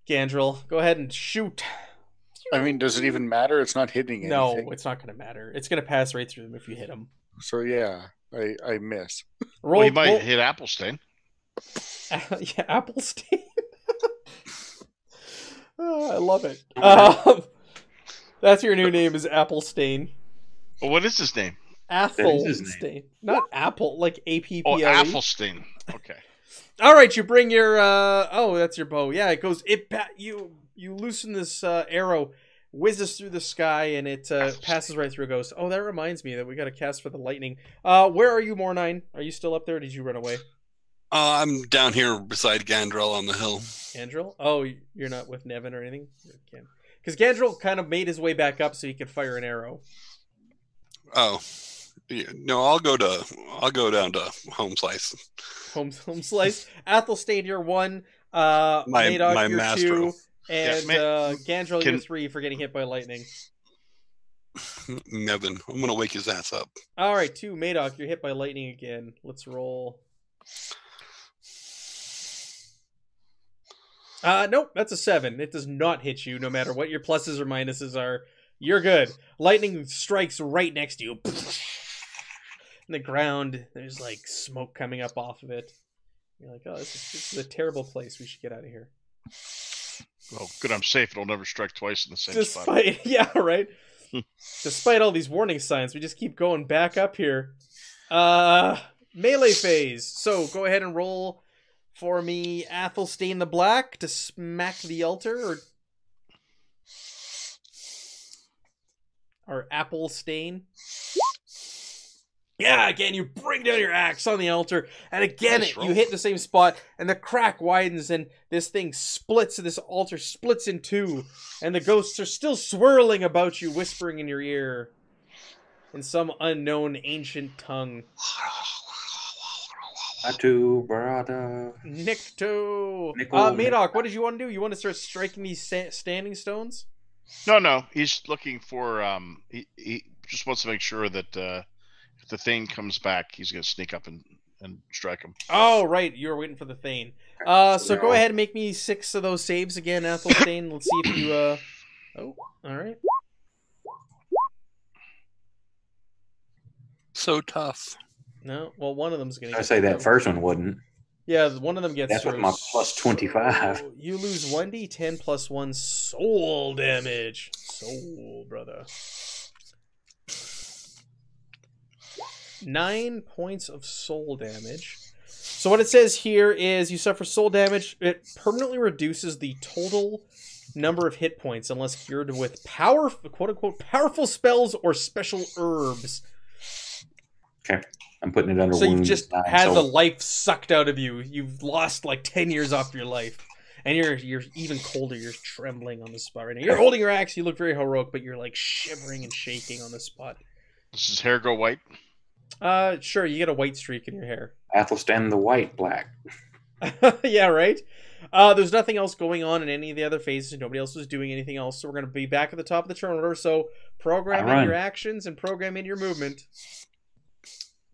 Gandril, go ahead and shoot. I mean, does it even matter? It's not hitting anything. No, it's not gonna matter. It's gonna pass right through them if you hit them. So yeah, I I miss. Roll, well, he might roll- hit Applestain. yeah, Applestein. oh, I love it. Um, that's your new name is Applestein. Well, what is his name? is his Applestain, not Apple, like A P Oh, P L E. Applestain. Okay. All right, you bring your uh oh, that's your bow. Yeah, it goes it you you loosen this uh, arrow whizzes through the sky and it uh, passes right through a ghost. Oh, that reminds me that we got to cast for the lightning. Uh where are you, Mornine? Are you still up there? Or did you run away? Uh, I'm down here beside Gandril on the hill. Gandril? Oh, you're not with Nevin or anything? Because Gandril kind of made his way back up so he could fire an arrow. Oh, yeah, no, I'll go to I'll go down to home slice. Home, home slice. Athelstan, you're one. Uh, My- Madoc, my master. two. And Ma- uh, Gandril, you're three for getting hit by lightning. Nevin, I'm gonna wake his ass up. All right, two. Madoc, you're hit by lightning again. Let's roll. Uh, nope, that's a seven. It does not hit you, no matter what your pluses or minuses are. You're good. Lightning strikes right next to you. In the ground, there's like smoke coming up off of it. You're like, oh, this is, this is a terrible place. We should get out of here. Well, good. I'm safe. It'll never strike twice in the same spot. Despite, yeah, right. Despite all these warning signs, we just keep going back up here. Uh, melee phase. So go ahead and roll for me, Athelstan the Black, to smack the altar, or or Apple Stain. Yeah, again, you bring down your axe on the altar, and again, Nice it, you hit the same spot, and the crack widens, and this thing splits, and this altar splits in two, and the ghosts are still swirling about you, whispering in your ear in some unknown ancient tongue. Atu brother. Nikto! Nickel- Uh, Madoc, what did you want to do? You want to start striking these sa- standing stones? No, no. He's looking for. Um, he, he just wants to make sure that uh, if the thing comes back, he's going to sneak up and and strike him. Oh, right, you were waiting for the Thane. Uh, so go ahead and make me six of those saves again, Athelstan. Let's see if you, uh... Oh, alright. So tough. No, well, one of them's gonna I get say that through. first one wouldn't. Yeah, one of them gets That's with my plus 25. So You lose 1d10 plus 1 soul damage. Soul, brother. Nine points of soul damage. So what it says here is you suffer soul damage. It permanently reduces the total number of hit points unless cured with power, quote unquote, powerful spells or special herbs. Okay. I'm putting it under So you've just nine, had so the life sucked out of you. You've lost like ten years off your life, and you're you're even colder. You're trembling on the spot right now. You're holding your axe. You look very heroic, but you're like shivering and shaking on the spot. Does his hair go white? Uh, sure. You get a white streak in your hair. Athelstan the White Black. yeah, right. Uh, there's nothing else going on in any of the other phases. Nobody else is doing anything else. So we're gonna be back at the top of the turn order. So program in your actions and program in your movement.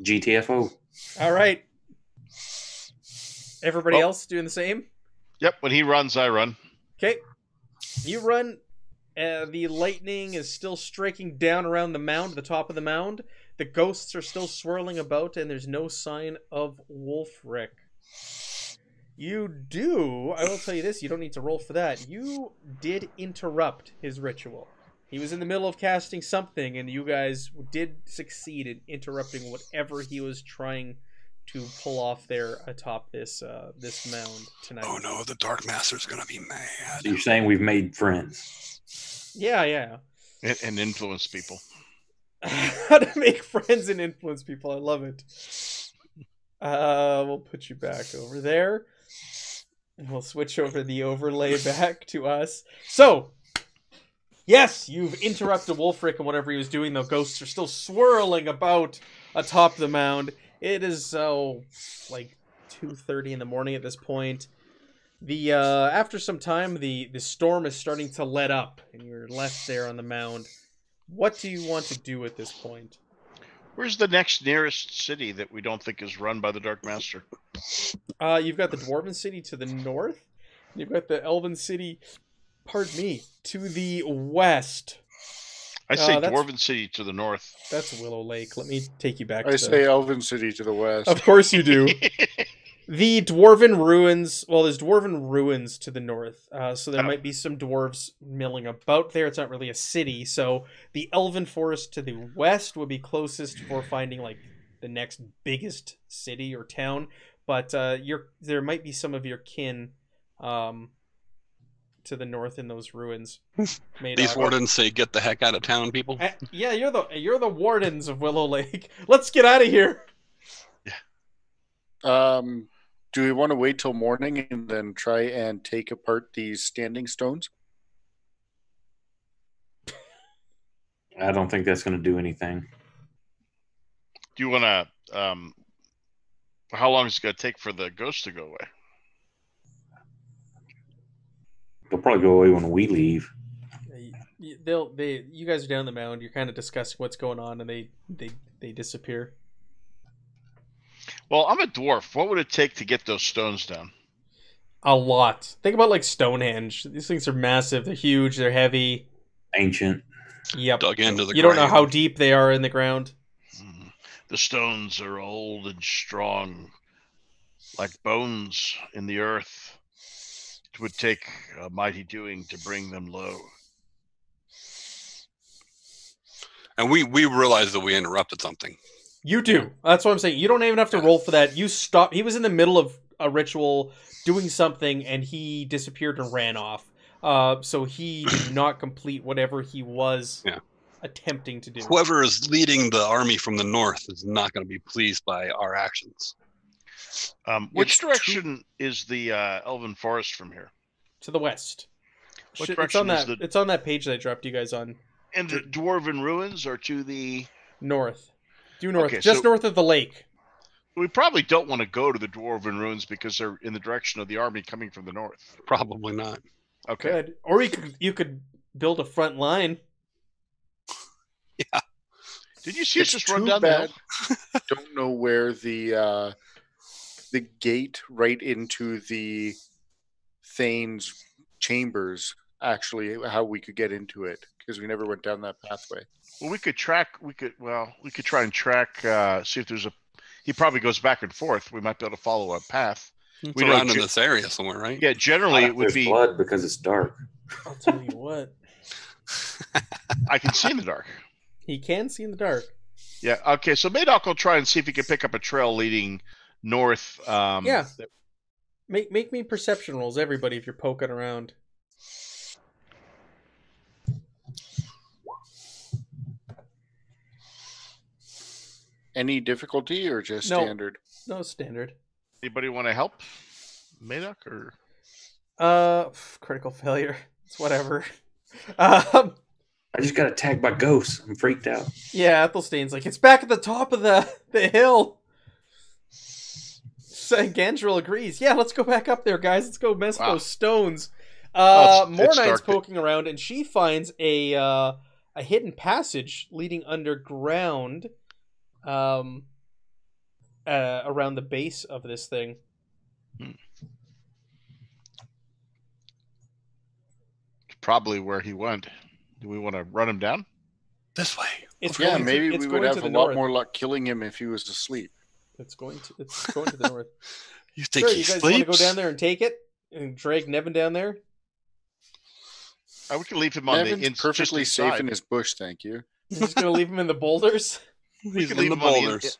GTFO. All right. Everybody Well- else doing the same. Yep. When he runs, I run. Okay. You run. Uh, the lightning is still striking down around the mound, the top of the mound. The ghosts are still swirling about, and there's no sign of Wolfric. You do. I will tell you this. You don't need to roll for that. You did interrupt his ritual. He was in the middle of casting something, and you guys did succeed in interrupting whatever he was trying to pull off there atop this uh, this mound tonight. Oh no, the Darkmaster's gonna be mad. So you're saying we've made friends. Yeah, yeah. And, and influence people. how to make friends and influence people. I love it. Uh, we'll put you back over there. And we'll switch over the overlay back to us. So, yes, you've interrupted Wolfric and whatever he was doing, though ghosts are still swirling about atop the mound. It is oh like two thirty in the morning at this point. The uh after some time the the storm is starting to let up and you're left there on the mound. What do you want to do at this point? Where's the next nearest city that we don't think is run by the Darkmaster? Uh you've got the Dwarven City to the north. You've got the Elven City pardon me, to the west. I Uh, say that's- Dwarven City to the north. That's Willow Lake. Let me take you back I to say Elven City to the west. Of course you do. the dwarven ruins well there's dwarven ruins to the north uh, so there Oh. might be some dwarves milling about there it's not really a city so the elven forest to the west would be closest for finding like the next biggest city or town but uh, you're, there might be some of your kin um, to the north in those ruins made These wardens say, "Get the heck out of town, people." Uh, yeah you're the you're the wardens of willow lake let's get out of here Yeah. Um, do we want to wait till morning and then try and take apart these standing stones? I don't think that's going to do anything. Do you want to? Um, how long is it going to take for the ghost to go away? They'll probably go away when we leave. Y- y- they'll they you guys are down the mound you're kind of discussing what's going on and they they they disappear Well, I'm a dwarf. What would it take to get those stones down? a lot think about like stonehenge these things are massive they're huge they're heavy Ancient. yep Dug into the you don't know how deep they are in the ground Hmm. The stones are old and strong, like bones in the earth. It would take a mighty doing to bring them low. And we we realized that we interrupted something. You do that's what i'm saying you don't even have to roll for that you stop he was in the middle of a ritual doing something and he disappeared and ran off uh so he did not complete whatever he was Yeah. attempting to do Whoever is leading the army from the north is not going to be pleased by our actions. Um, which It's too- direction is the uh, Elven Forest from here? to the west What Sh- it's direction on is that the- it's on that page that i dropped you guys on And the Dwarven Ruins or to the. North. Due north. Okay, just so- north of the lake. We probably don't want to go to the Dwarven Ruins because they're in the direction of the army coming from the north. Probably not. Okay. Good. Or you could you could build a front line. Yeah. Did you see It's us just run too down the bad. hill? Don't know where the uh, the gate right into the Thane's chambers actually how we could get into it because we never went down that pathway. Well, we could track. We could. Well, we could try and track. Uh, see if there's a. He probably goes back and forth. We might be able to follow a path. It's We know around in ge- this area somewhere, right? Yeah, generally it would There's be. blood because it's dark. I'll tell you what. I can see in the dark. He can see in the dark. Yeah. Okay. So Madoc will try and see if he can pick up a trail leading north. Um, Yeah. Make make me perception rolls, everybody, if you're poking around. Any difficulty or just No. standard? No standard. Anybody want to help Madoc or? Uh critical failure. It's whatever. Um I just got attacked by ghosts. I'm freaked out. yeah, Athelstan's like, it's back at the top of the, the hill. So Gandril agrees. Yeah, let's go back up there, guys. Let's go mess with Wow. those stones. Uh, Oh, it's- it's Mornine's dark. poking around, and she finds a uh, a hidden passage leading underground, um, uh, around the base of this thing. Probably where he went. Do we want to run him down? This way. It's Yeah, going to- maybe it's we would have a the lot more luck killing him if he was asleep. It's going to it's going to the north. You think sure, he you guys want to go down there and take it and drag Nevin down there? Uh, we can leave him on Nevin's the ins- perfectly safe inside. in his bush, thank you. You're just gonna leave him in the boulders. We He's in the him the boulders.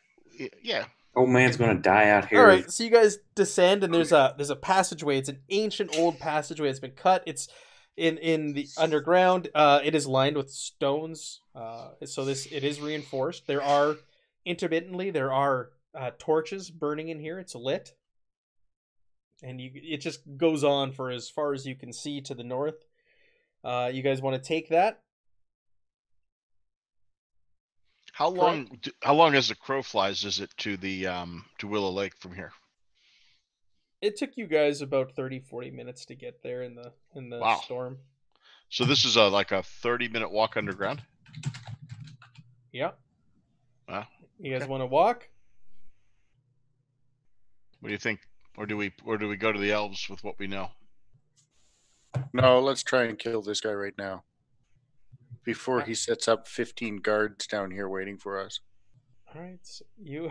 Yeah. Old man's gonna die out here. All right, so you guys descend, and there's a there's a passageway. It's an ancient old passageway. It's been cut. It's in in the underground. Uh, it is lined with stones. Uh, so this it is reinforced. There are intermittently there are uh, torches burning in here. It's lit, and you it just goes on for as far as you can see to the north. Uh, you guys want to take that? How long? d- How long as the crow flies is it to the um to Willow Lake from here? It took you guys about 30, 40 minutes to get there in the in the Wow. storm. So this is a like a thirty minute walk underground. Yeah. Wow. You guys Okay. want to walk? What do you think? Or do we or do we go to the elves with what we know? No, let's try and kill this guy right now. Before he sets up 15 guards down here waiting for us. All right, so you,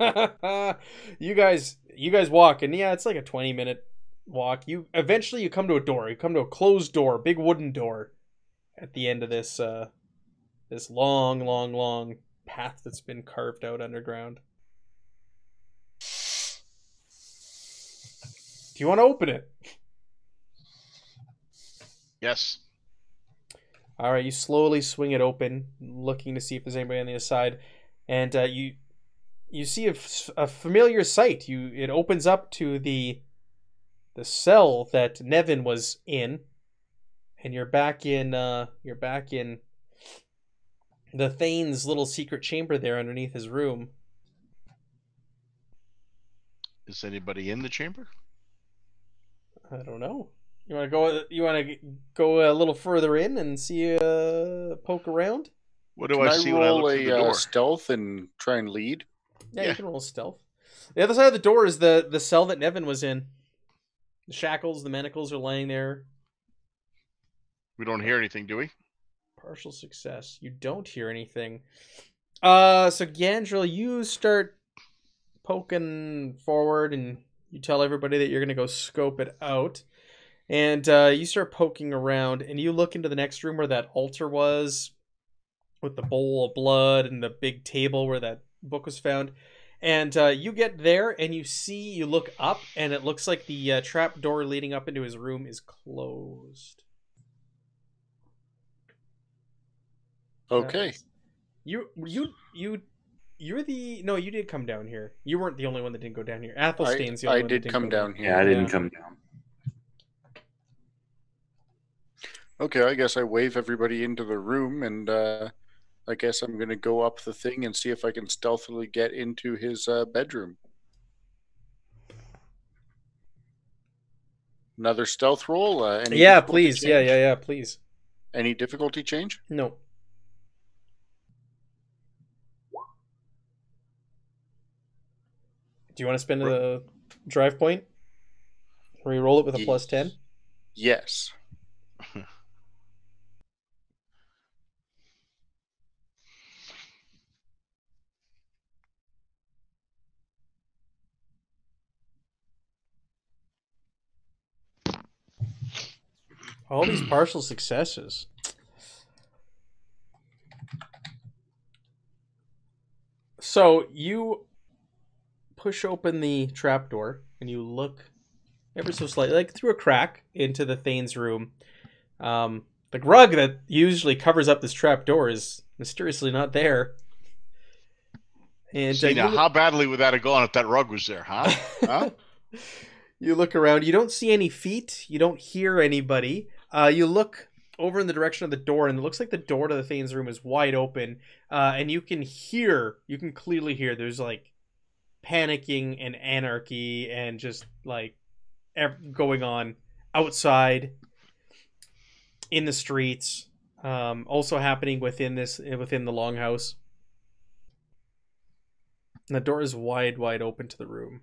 you guys, you guys walk, and yeah, it's like a twenty minute walk. You eventually you come to a door. You come to a closed door, big wooden door, at the end of this uh, this long, long, long path that's been carved out underground. Do you want to open it? Yes. All right, you slowly swing it open, looking to see if there's anybody on the other side, and uh, you you see a, f- a familiar sight. You it opens up to the the cell that Nevin was in, and you're back in uh, you're back in the Thane's little secret chamber there underneath his room. Is anybody in the chamber? I don't know. You want to go? You want to go a little further in and see uh poke around? What do Can I I see when I roll look through a the uh, door? stealth and try and lead? Yeah, you can roll stealth. The other side of the door is the the cell that Nevin was in. The shackles, the manacles are laying there. we don't hear anything, do we? Partial success. You don't hear anything. Uh, so Gandril, you start poking forward, and you tell everybody that you're gonna go scope it out. And uh, you start poking around, and you look into the next room where that altar was, with the bowl of blood and the big table where that book was found. And uh, you get there, and you see, you look up, and it looks like the uh, trap door leading up into his room is closed. Okay. You you you you're the no, you did come down here. You weren't the only one that didn't go down here. I, Athelstan's the only I one that did didn't come go down here. Yeah, I didn't Yeah. come down. Okay, I guess I wave everybody into the room, and uh, I guess I'm going to go up the thing and see if I can stealthily get into his uh, bedroom. Another stealth roll. Uh, any Yeah, please. Yeah, change? yeah, yeah, please. Any difficulty change? No. Do you want to spend the drive point? Re-roll it with a Ye- plus ten. Yes. All these partial successes. So you push open the trapdoor and you look ever so slightly, like through a crack, into the Thane's room. Um, the rug that usually covers up this trapdoor is mysteriously not there. And uh, See, you now, look- how badly would that have gone if that rug was there, huh? Huh? you look around. You don't see any feet. You don't hear anybody. Uh, you look over in the direction of the door, and it looks like the door to the Thane's room is wide open. Uh, and you can hear, you can clearly hear, there's like panicking and anarchy and just like ev- going on outside in the streets. Um, also happening within this within the longhouse. And the door is wide, wide open to the room.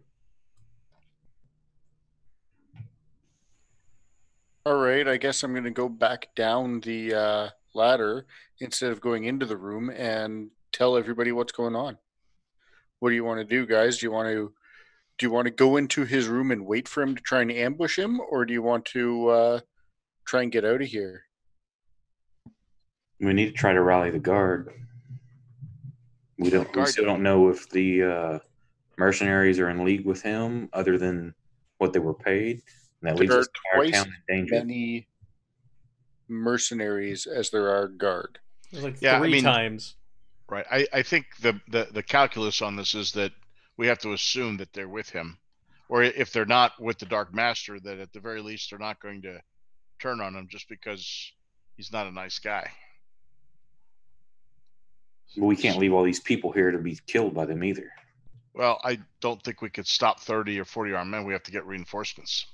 All right, I guess I'm going to go back down the uh, ladder instead of going into the room and tell everybody what's going on. What do you want to do, guys? Do you want to do you want to go into his room and wait for him to try and ambush him, or do you want to uh, try and get out of here? We need to try to rally the guard. We don't. We still don't know if the uh, mercenaries are in league with him, other than what they were paid, and that There leaves are twice town in danger. Many mercenaries as there are guard. It was like Yeah, I three mean- times. Right. I, I think the, the the calculus on this is that we have to assume that they're with him, or if they're not with the Darkmaster, that at the very least they're not going to turn on him just because he's not a nice guy. But we can't leave all these people here to be killed by them either. Well, I don't think we could stop thirty or forty armed men. We have to get reinforcements.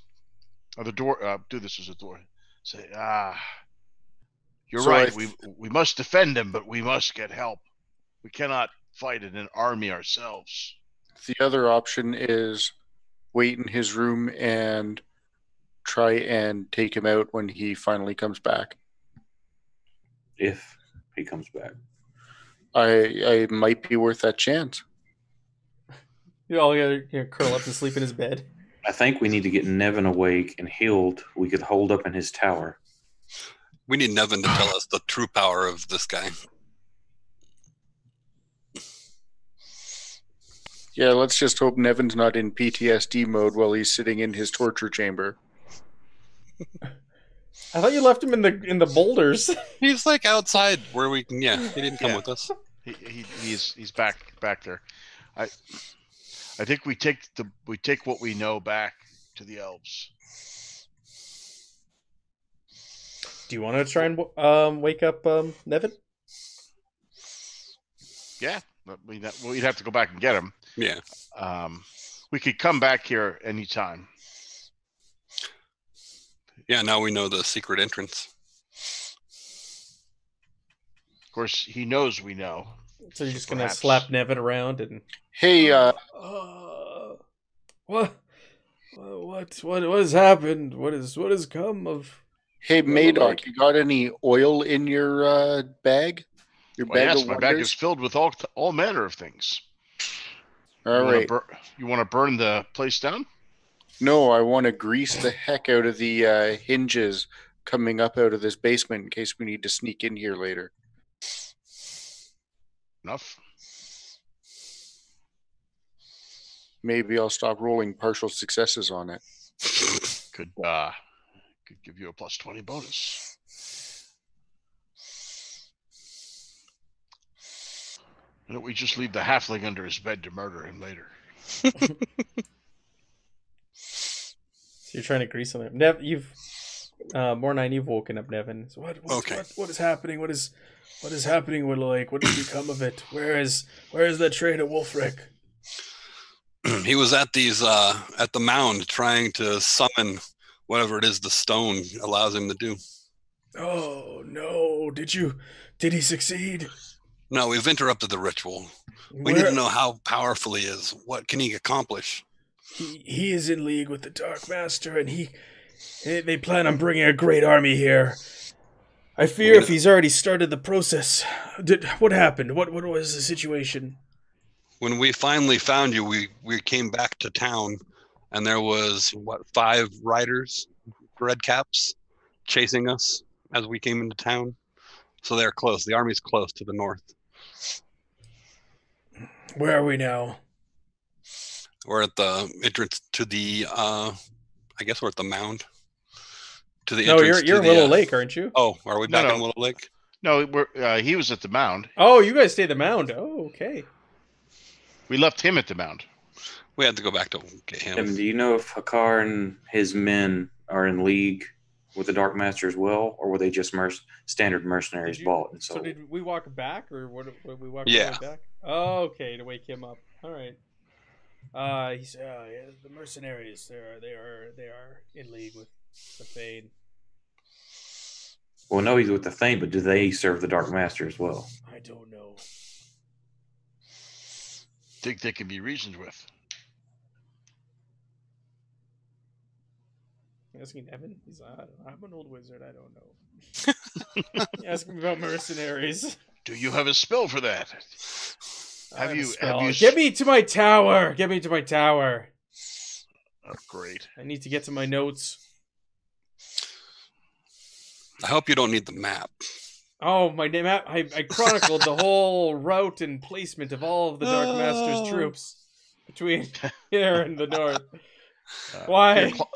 Uh, the door. Uh, do this as a door. Say ah. You're So I right. We we must defend him, but we must get help. We cannot fight in an army ourselves. The other option is wait in his room and try and take him out when he finally comes back. If he comes back. I I might be worth that chance. You all gotta you know, curl up and sleep in his bed. I think we need to get Nevin awake and healed. We could hold up in his tower. We need Nevin to tell us the true power of this guy. Yeah, let's just hope Nevin's not in PTSD mode while he's sitting in his torture chamber. I thought you left him in the in the boulders. He's like outside where we can. Yeah, he didn't come Yeah. with us. He, he he's he's back back there. I I think we take the we take what we know back to the elves. Do you want to try and um, wake up um, Nevin? Yeah, but we'd, ha- we'd have to go back and get him. Yeah. Um, we could come back here anytime. Yeah, now we know the secret entrance. Of course, he knows we know. So you're just gonna Perhaps. slap Nevin around and Hey, uh, Uh, what? What? What? What has happened? What is? What has come of? hey, Well, Madoc, you got any oil in your uh, bag? Your Well, bag yes, of my bag is filled with all all manner of things. All you wanna bur- you want to burn the place down? No, I want to grease the heck out of the uh, hinges coming up out of this basement in case we need to sneak in here later. Enough. Maybe I'll stop rolling partial successes on it. Could uh, could give you a plus twenty bonus. Why don't we just leave the halfling under his bed to murder him later? So you're trying to grease him. Nev, you've uh, Mornine. You've woken up Nevin. So what? What, Okay. what? What is happening? What is? What is happening with Lake? What has become of it? Where is? Where is the train of Wolfric? he was at these uh at the mound trying to summon whatever it is the stone allows him to do. Oh no! Did you? Did he succeed? No, we've interrupted the ritual. We need to know how powerful he is. What can he accomplish? He, he is in league with the Darkmaster, and he they plan on bringing a great army here. I fear if he's already started the process. Did what happened? What what was the situation? When we finally found you, we we came back to town, and there was what five riders, red caps, chasing us as we came into town. So they're close. The army's close to the north. Where are we now? We're at the entrance to the. uh I guess we're at the mound. To the No, entrance you're you're in the, Willow uh, Lake, aren't you? Oh, are we No, back no. in Willow Lake? No, we're, uh, he was at the mound. Oh, you guys stay the mound. Oh, okay. We left him at the mound. We had to go back to get him. Nevin, do you know if Hakar and his men are in league with the Darkmaster as well, or were they just merc- standard mercenaries you- bought and So did we walk back, or what? what we walk Yeah. back? Oh, okay, to wake him up. All right. Uh, he's uh, yeah, the mercenaries. They are they are they are in league with the Thane. Well, no, he's with the Thane, but do they serve the Dark Master as well? I don't know. Think they can be reasoned with. You asking Evan? He's odd. I'm an old wizard. I don't know. You Ask him about mercenaries. Do you have a spell for that? I Have a you- have you Get me to my tower. Get me to my tower. Oh, great. I need to get to my notes. I hope you don't need the map. Oh, my name! I, I chronicled the whole route and placement of all of the Darkmaster's Oh. troops between here and the north. Uh, Why? here, cl-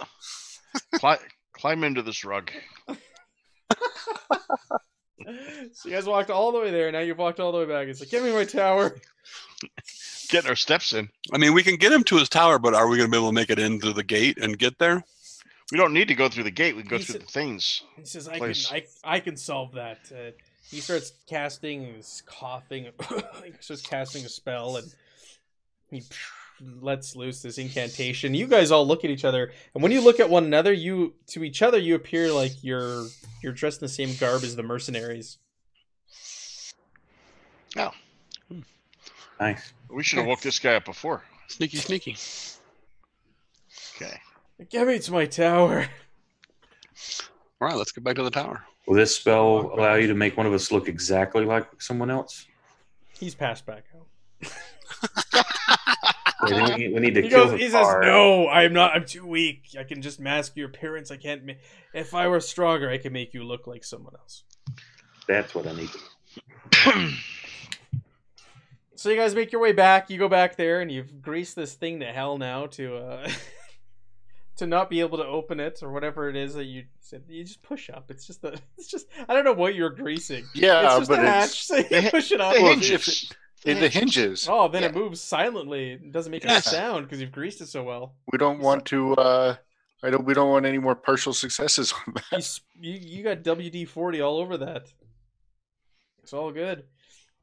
cli- climb into this rug. so you guys walked all the way there. Now you've walked all the way back. It's like, give me my tower. Getting our steps in. I mean, we can get him to his tower, but are we going to be able to make it into the gate and get there? We don't need to go through the gate. We can go He through said- the things. He says, I Place. can, I, I can solve that. Uh, he starts casting, he's coughing, he starts casting a spell, and he lets loose this incantation. You guys all look at each other, and when you look at one another, you to each other, you appear like you're you're dressed in the same garb as the mercenaries. Oh. Nice. We should have woke this guy up before. Sneaky, sneaky. Okay. Get me to my tower. All right, let's get back to the tower. Will this spell allow you to make one of us look exactly like someone else? He's passed back out. Okay, then we, we need to He kill goes. He says, guard. "No, I'm not. I'm too weak. I can just mask your appearance. I can't. Ma- if I were stronger, I could make you look like someone else." That's what I need. To So you guys make your way back. You go back there, and you've greased this thing to hell now to uh to not be able to open it or whatever it is that you said. You just push up. It's just the. It's just. I don't know what you're greasing. Yeah, it's just but a hatch. it's So you The push it up. The Well, hinges. it, the hinges. Oh, then Yeah. it moves silently. It doesn't make Yeah. a sound because you've greased it so well. We don't want to. uh I don't. We don't want any more partial successes on that. You, you, you got WD 40 all over that. It's all good.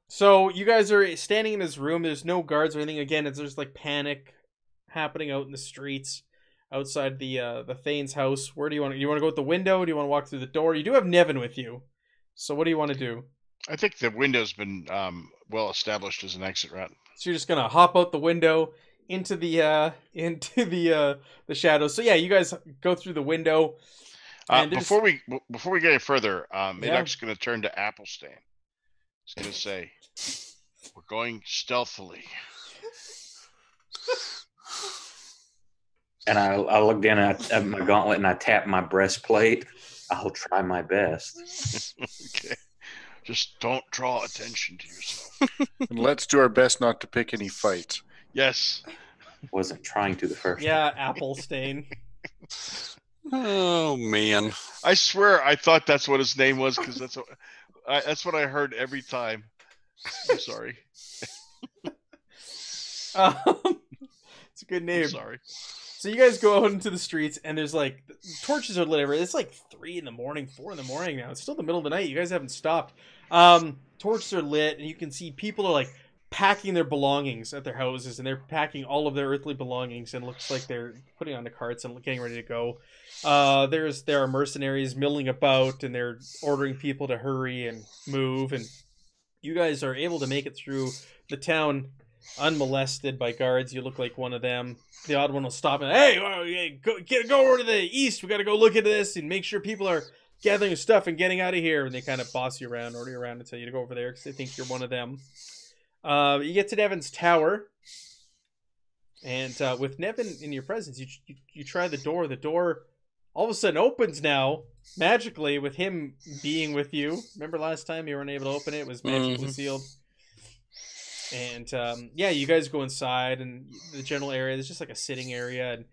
So you guys are standing in this room. There's no guards or anything. Again, it's just like panic happening out in the streets outside the uh, the Thane's house. Where do you want to? You want to go out the window? Do you want to walk through the door? You do have Nevin with you. So what do you want to do? I think the window's been um, well established as an exit route. So you're just gonna hop out the window into the uh into the uh the shadows. So yeah, you guys go through the window. Uh, before we before we get any further, um, Yeah. To turn to Applestain. He's going to say, "We're going stealthily." and I, I look down at, at my gauntlet and I tap my breastplate. I'll try my best. okay. Just don't draw attention to yourself. And let's do our best not to pick any fights. Yes. Wasn't trying to the first. Yeah, apple stain. Oh man. I swear, I thought that's what his name was because that's what I, that's what I heard every time. I'm sorry. Um, it's a good I'm name. sorry. So you guys go out into the streets, and there's like torches are lit everywhere. It's like three in the morning, four in the morning now. It's still the middle of the night. You guys haven't stopped. Um, torches are lit, and you can see people are like packing their belongings at their houses, and they're packing all of their earthly belongings, and looks like they're putting on the carts and getting ready to go. Uh, there's there are mercenaries milling about, and they're ordering people to hurry and move, and you guys are able to make it through the town unmolested by guards. You look like one of them. The odd one will stop and hey, oh, go get go over to the east. We got to go look at this and make sure people are gathering stuff and getting out of here. And they kind of boss you around, order you around, and tell you to go over there because they think you're one of them. Uh, you get to Nevin's tower, and uh, with Nevin in your presence, you, you you try the door. The door all of a sudden opens now magically with him being with you. Remember last time you weren't able to open it? It was magically Mhm. sealed. And um, yeah, you guys go inside and the general area. There's just like a sitting area, and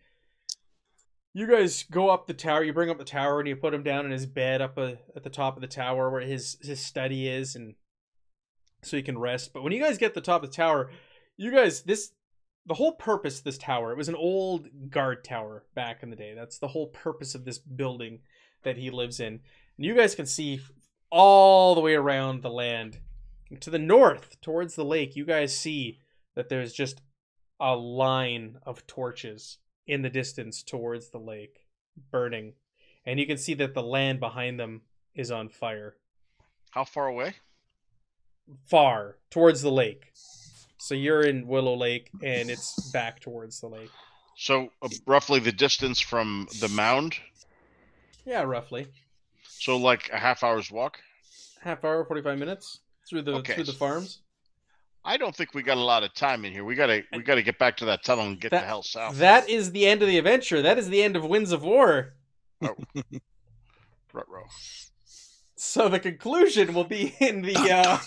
you guys go up the tower. You bring up the tower and you put him down in his bed up uh at the top of the tower where his his study is, and so he can rest. But when you guys get to the top of the tower, you guys this the whole purpose of this tower. It was an old guard tower back in the day. That's the whole purpose of this building that he lives in. And you guys can see all the way around the land to the north towards the lake you guys see that there's just a line of torches in the distance towards the lake burning and you can see that the land behind them is on fire How far away? far towards the lake so you're in willow lake and it's back towards the lake So uh, roughly the distance from the mound. yeah roughly So like a half hour's walk. half hour 45 minutes through the Okay. through the farms I don't think we got a lot of time in here. We gotta we gotta get back to that tunnel and get That- the hell south. that is the end of the adventure that is the end of winds of war Ruh-roh. so the conclusion will be in the uh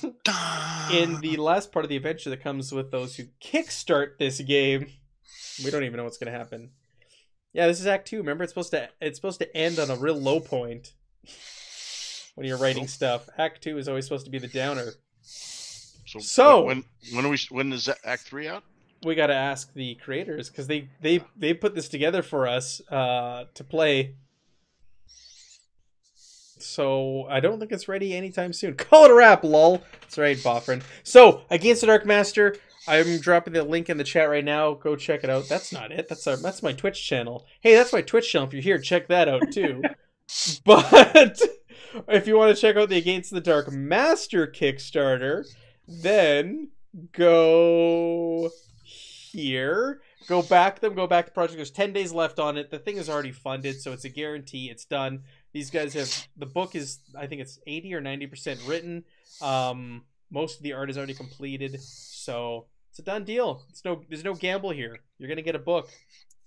in the last part of the adventure that comes with those who kickstart this game. We don't even know what's gonna happen. Yeah, this is Act Two. Remember, it's supposed to it's supposed to end on a real low point. When you're writing stuff. Act two is always supposed to be the downer. So, So- when when are we when is Act Three out? We got to ask the creators because they they they put this together for us uh, to play. So I don't think it's ready anytime soon. Call it a wrap, lol. That's right, Boffrin. So against the Darkmaster, I'm dropping the link in the chat right now. Go check it out. That's not it. That's our that's my Twitch channel. Hey, that's my Twitch channel. If you're here, check that out too. but if you want to check out the Against the Darkmaster Kickstarter, then go here. Go back them. Go back to project. There's ten days left on it. The thing is already funded, so it's a guarantee. It's done. These guys have the book is I think it's eighty or ninety percent written. Um, most of the art is already completed, so it's a done deal. It's no there's no gamble here. You're gonna get a book,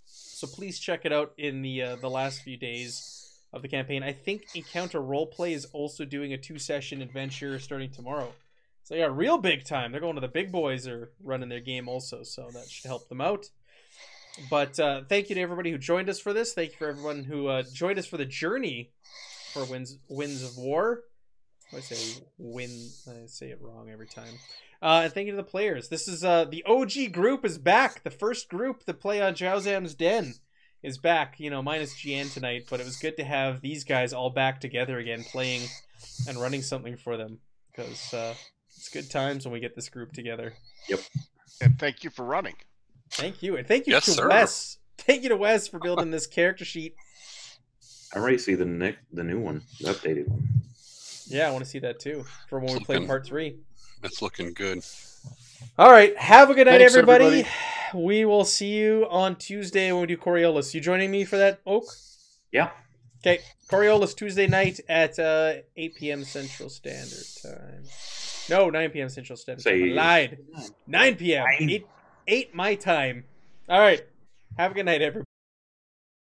so please check it out in the uh, the last few days of the campaign. I think Encounter Roleplay is also doing a two session adventure starting tomorrow. So yeah, real big time. They're going to the big boys are running their game also, so that should help them out. But uh, thank you to everybody who joined us for this. Thank you for everyone who uh, joined us for the journey for Winds Winds of War. I say win. I say it wrong every time. Uh, and thank you to the players. This is uh, the OG group is back. The first group that play on Jiaozam's Den is back. You know, minus GN tonight, but it was good to have these guys all back together again, playing and running something for them because uh, it's good times when we get this group together. Yep. And thank you for running. Thank you, and thank you Yes, to sir. Wes. Thank you to Wes for building this character sheet. I already see the next, the new one, the updated one. Yeah, I want to see that too for when we play part three. It's looking good. All right, have a good night, Thanks, everybody. everybody. We will see you on Tuesday when we do Coriolis. You joining me for that, Oak? Yeah. Okay, Coriolis Tuesday night at uh, 8 p.m. Central Standard Time. No, 9 p.m. Central Standard Time. I lied. 9 p.m. Nine. 8, 8 my time. All right. Have a good night, everybody.